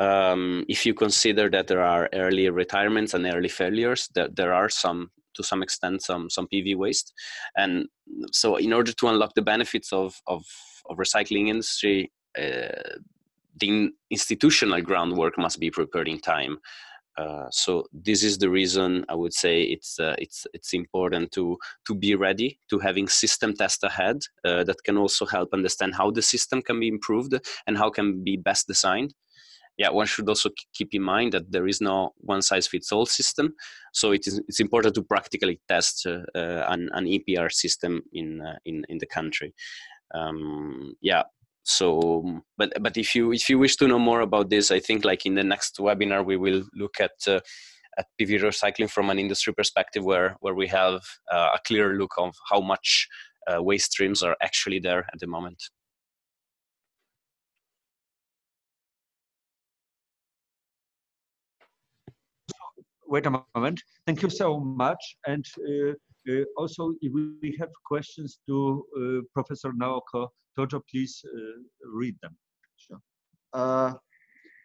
um, if you consider that there are early retirements and early failures, that there are some to some extent some some PV waste, and so in order to unlock the benefits of of, of recycling industry, uh, the institutional groundwork must be prepared in time. Uh, so this is the reason I would say it's uh, it's it's important to to be ready to having system test ahead uh, that can also help understand how the system can be improved and how can be best designed yeah, one should also keep in mind that there is no one size fits all system. So it is it's important to practically test uh, uh, an, an EPR system in in in the country. Um, yeah. So, but but if you if you wish to know more about this, I think like in the next webinar we will look at uh, at PV recycling from an industry perspective, where where we have uh, a clear look of how much uh, waste streams are actually there at the moment. wait a moment. Thank you so much. And uh, also, if we have questions to uh, Professor Naoko Tojo, please read them. Sure.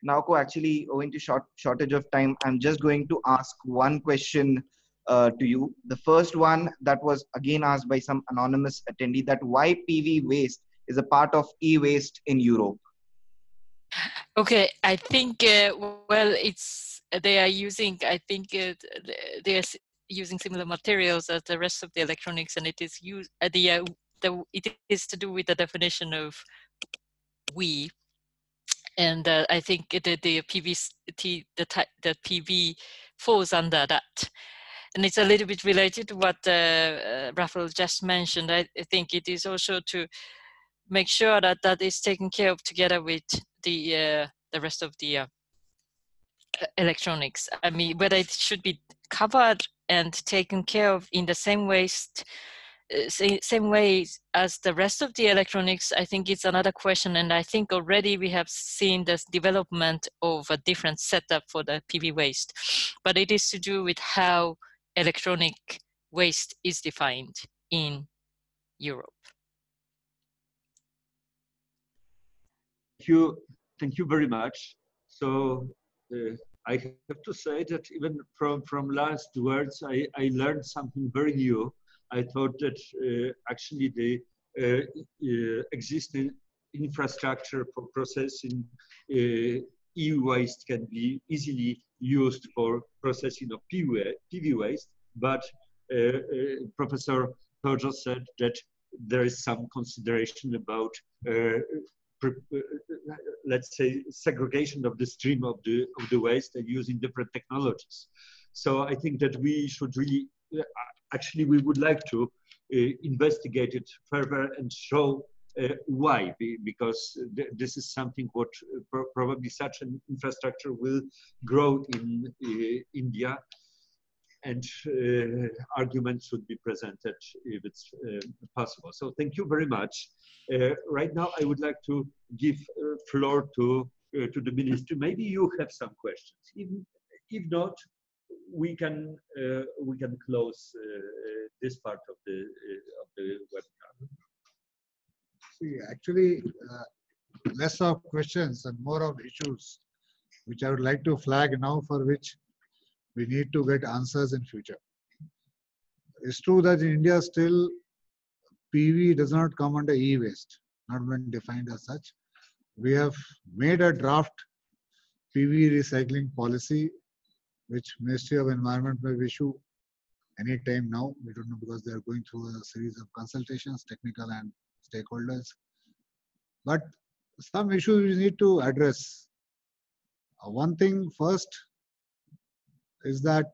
Naoko, actually, owing to short shortage of time, I'm just going to ask one question uh, to you. The first one that was again asked by some anonymous attendee that why PV waste is a part of e-waste in Europe. Okay, I think uh, well, it's they are using, I think uh, they are using similar materials as the rest of the electronics, and it is used uh, the, uh, the it is to do with the definition of WEEE. And uh, I think the, the PV the the PV falls under that and it's a little bit related to what uh, uh, Rafael just mentioned. I, I, think it is also to make sure that that is taken care of together with the uh, the rest of the uh, electronics. I mean, whether it should be covered and taken care of in the same waste, uh, same way as the rest of the electronics, I think it's another question. And I think already we have seen this development of a different setup for the PV waste, but it is to do with how electronic waste is defined in Europe. Thank you, thank you very much. So uh, I have to say that even from, from last words, I, I learned something very new. I thought that uh, actually the uh, uh existing infrastructure for processing uh, e-waste can be easily used for processing of PV waste, but uh, Professor Tojo said that there is some consideration about uh, let's say segregation of the stream of the of the waste and using different technologies so i think that we should really uh, actually we would like to uh, investigate it further and show Uh, why? Because th- this is something what uh, pro- probably such an infrastructure will grow in uh, India, and uh, arguments should be presented if it's uh, possible. So thank you very much. Uh, right now, I would like to give floor to to the minister. Maybe you have some questions. If, if not, we can uh, we can close uh, this part of the uh, of the webinar. See, actually, less of questions and more of issues, which I would like to flag now for which we need to get answers in future. It's true that in India still PV does not come under e-waste, not been defined as such. We have made a draft PV recycling policy, which Ministry of Environment may issue any time now. We don't know because they are going through a series of consultations, technical and stakeholders. But some issues we need to address. Uh, one thing first is that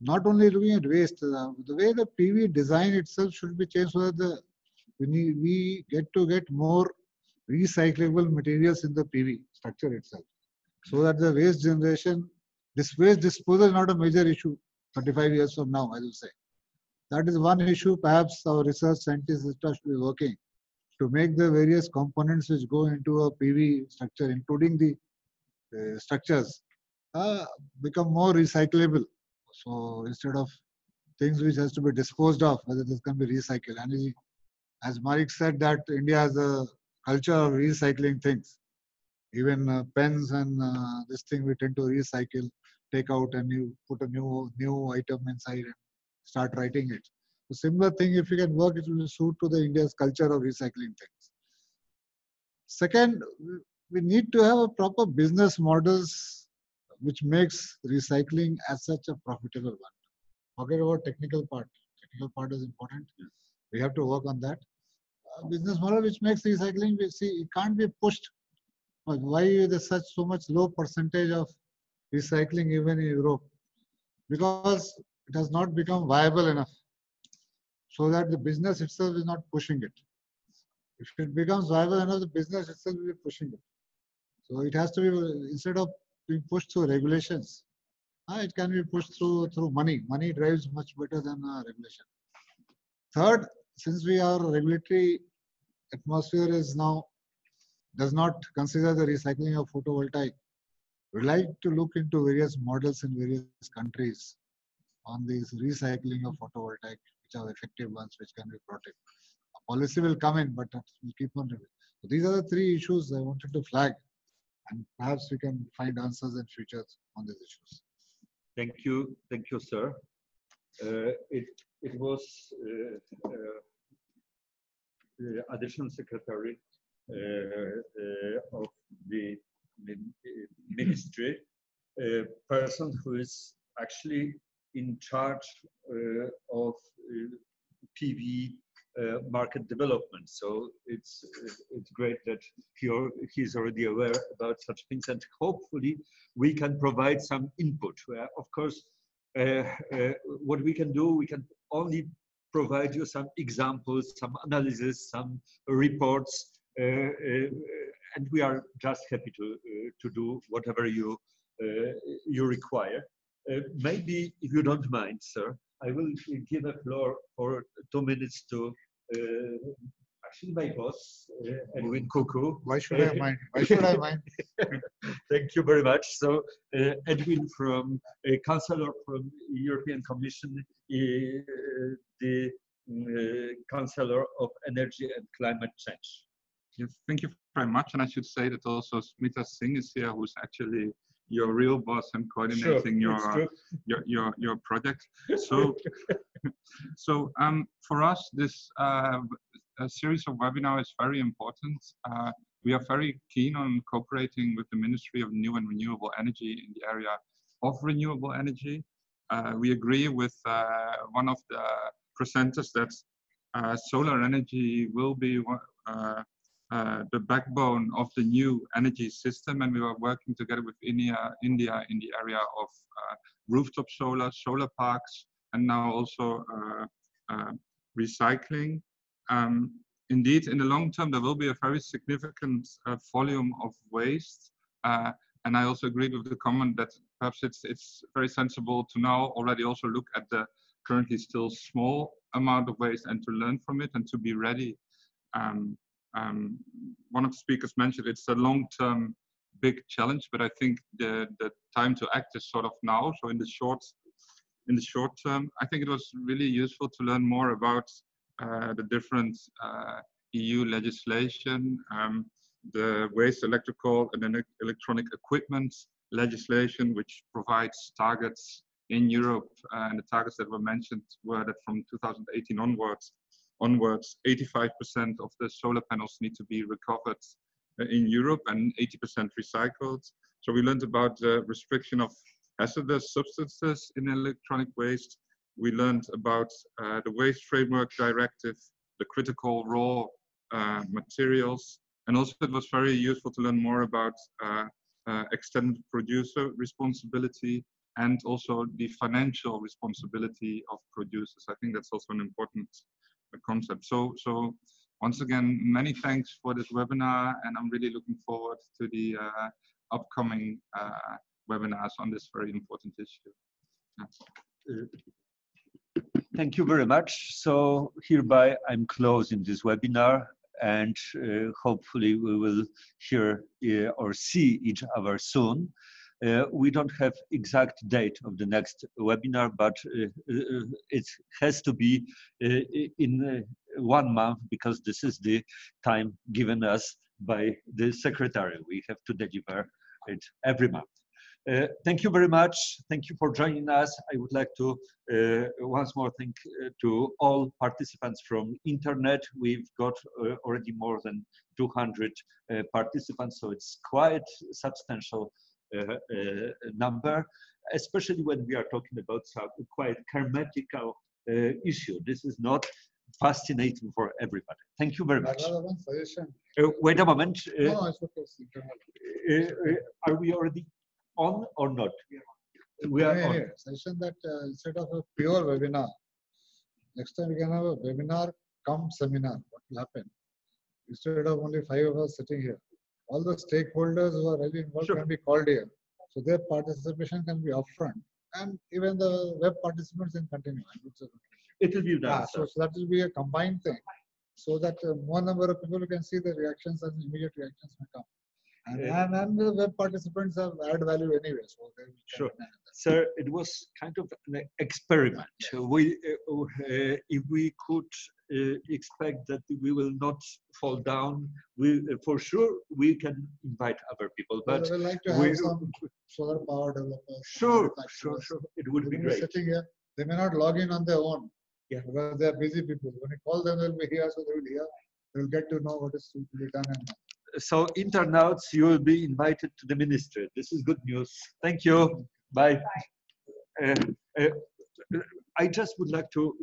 not only looking at waste, uh, the way the PV design itself should be changed so that the we need we get to get more recyclable materials in the PV structure itself, so that the waste generation, this waste disposal is not a major issue 35 years from now, I will say. That is one issue perhaps our research scientists should be working to make the various components which go into a PV structure, including the uh, structures, uh, become more recyclable. So instead of things which has to be disposed of, whether this can be recycled. And as Marik said, that India has a culture of recycling things. Even uh, pens and uh, this thing we tend to recycle, take out and you put a new new item inside and start writing it. Similar thing, if you can work, it will suit to the India's culture of recycling things. Second, we need to have a proper business models which makes recycling as such a profitable one. Forget about technical part. Technical part is important. We have to work on that. Uh, business model which makes recycling, we see, it can't be pushed. Why is there such so much low percentage of recycling even in Europe? Because it has not become viable enough so that the business itself is not pushing it. If it becomes viable enough, the business itself will be pushing it. So it has to be, instead of being pushed through regulations, uh, it can be pushed through through money. Money drives much better than uh, regulation. Third, since we are regulatory atmosphere is now does not consider the recycling of photovoltaic, we like to look into various models in various countries on this recycling of photovoltaic, which are effective ones, which can be protected. A policy will come in, but we'll keep on. So these are the three issues I wanted to flag, and perhaps we can find answers in future on these issues. Thank you, thank you, sir. Uh, it it was uh, uh, the additional secretary uh, uh, of the ministry, a person who is actually in charge uh, of PV uh, market development. So it's it's great that he or, he's already aware about such things, and hopefully we can provide some input. Of course, uh, uh, what we can do, we can only provide you some examples, some analysis, some reports, uh, uh, and we are just happy to to do whatever you you require. Maybe, if you don't mind, sir, I will give a floor for two minutes to actually my boss, uh, Edwin Koekkoek. Why should I mind? Why should I mind? Thank you very much. So, uh, Edwin from a counselor from European Commission, uh, the uh, counselor of energy and climate change. Yes, thank you very much. And I should say that also Smita Singh is here, who's actually your real boss and coordinating Sure, your, your your your project. So, so um, for us, this uh, a series of webinars is very important. Uh, we are very keen on cooperating with the Ministry of New and Renewable Energy in the area of renewable energy. Uh, we agree with uh, one of the presenters that uh, solar energy will be one- uh, the backbone of the new energy system, and we were working together with India, India in the area of uh, rooftop solar, solar parks, and now also uh, uh, recycling. Um, indeed, in the long term, there will be a very significant uh, volume of waste. Uh, and I also agree with the comment that perhaps it's it's very sensible to now already also look at the currently still small amount of waste and to learn from it and to be ready. Um, um, one of the speakers mentioned it's a long-term big challenge, but I think the the time to act is sort of now. So in the short in the short term, I think it was really useful to learn more about uh, the different uh, EU legislation, um, the waste electrical and electronic equipment legislation, which provides targets in Europe. Uh, and the targets that were mentioned were that from 2018 onwards, onwards, 85% of the solar panels need to be recovered uh, in Europe and 80% recycled. So we learned about the restriction of hazardous substances in electronic waste. We learned about uh, the Waste Framework Directive, the critical raw uh, materials, and also it was very useful to learn more about uh, uh, extended producer responsibility and also the financial responsibility of producers. I think that's also an important concept. So, so once again, many thanks for this webinar, and I'm really looking forward to the uh, upcoming uh, webinars on this very important issue. Thank you very much. So hereby I'm closing this webinar and uh, hopefully we will hear uh, or see each other soon. Uh, we don't have exact date of the next webinar, but uh, uh, it has to be in one month because this is the time given us by the secretary. We have to deliver it every month. Uh, thank you very much. Thank you for joining us. I would like to uh, once more thank uh, to all participants from internet. We've got already more than 200 uh, participants, so it's quite substantial Uh, uh, number, especially when we are talking about some quite hermetical uh, issue. This is not fascinating for everybody. Thank you very much. wait a moment. no, okay. are we already on or not? We are on. Session that uh, instead of a pure webinar, next time we can have a webinar come seminar. What will happen? Instead of only five of us sitting here, all the stakeholders who are really involved sure. can be called here. So their participation can be upfront, and even the web participants can continue. It will be done. Yeah, so, so, that will be a combined thing, so that uh, more number of people can see the reactions and immediate reactions may come. And, and, and, the web participants have add value anyway. So sure. Sir, it was kind of an experiment. We, uh, uh, if we could expect that we will not fall down, we uh, for sure we can invite other people. But well, we like to have some solar power developers. Sure, sure, sure. It would be great. Sitting here, they may not log in on their own. Yeah. Because they are busy people. When you call them, they'll be here, so they will hear. They will get to know what is to be done and not so internauts, you will be invited to the ministry. This is good news. Thank you. Bye. Bye. Uh, uh, I just would like to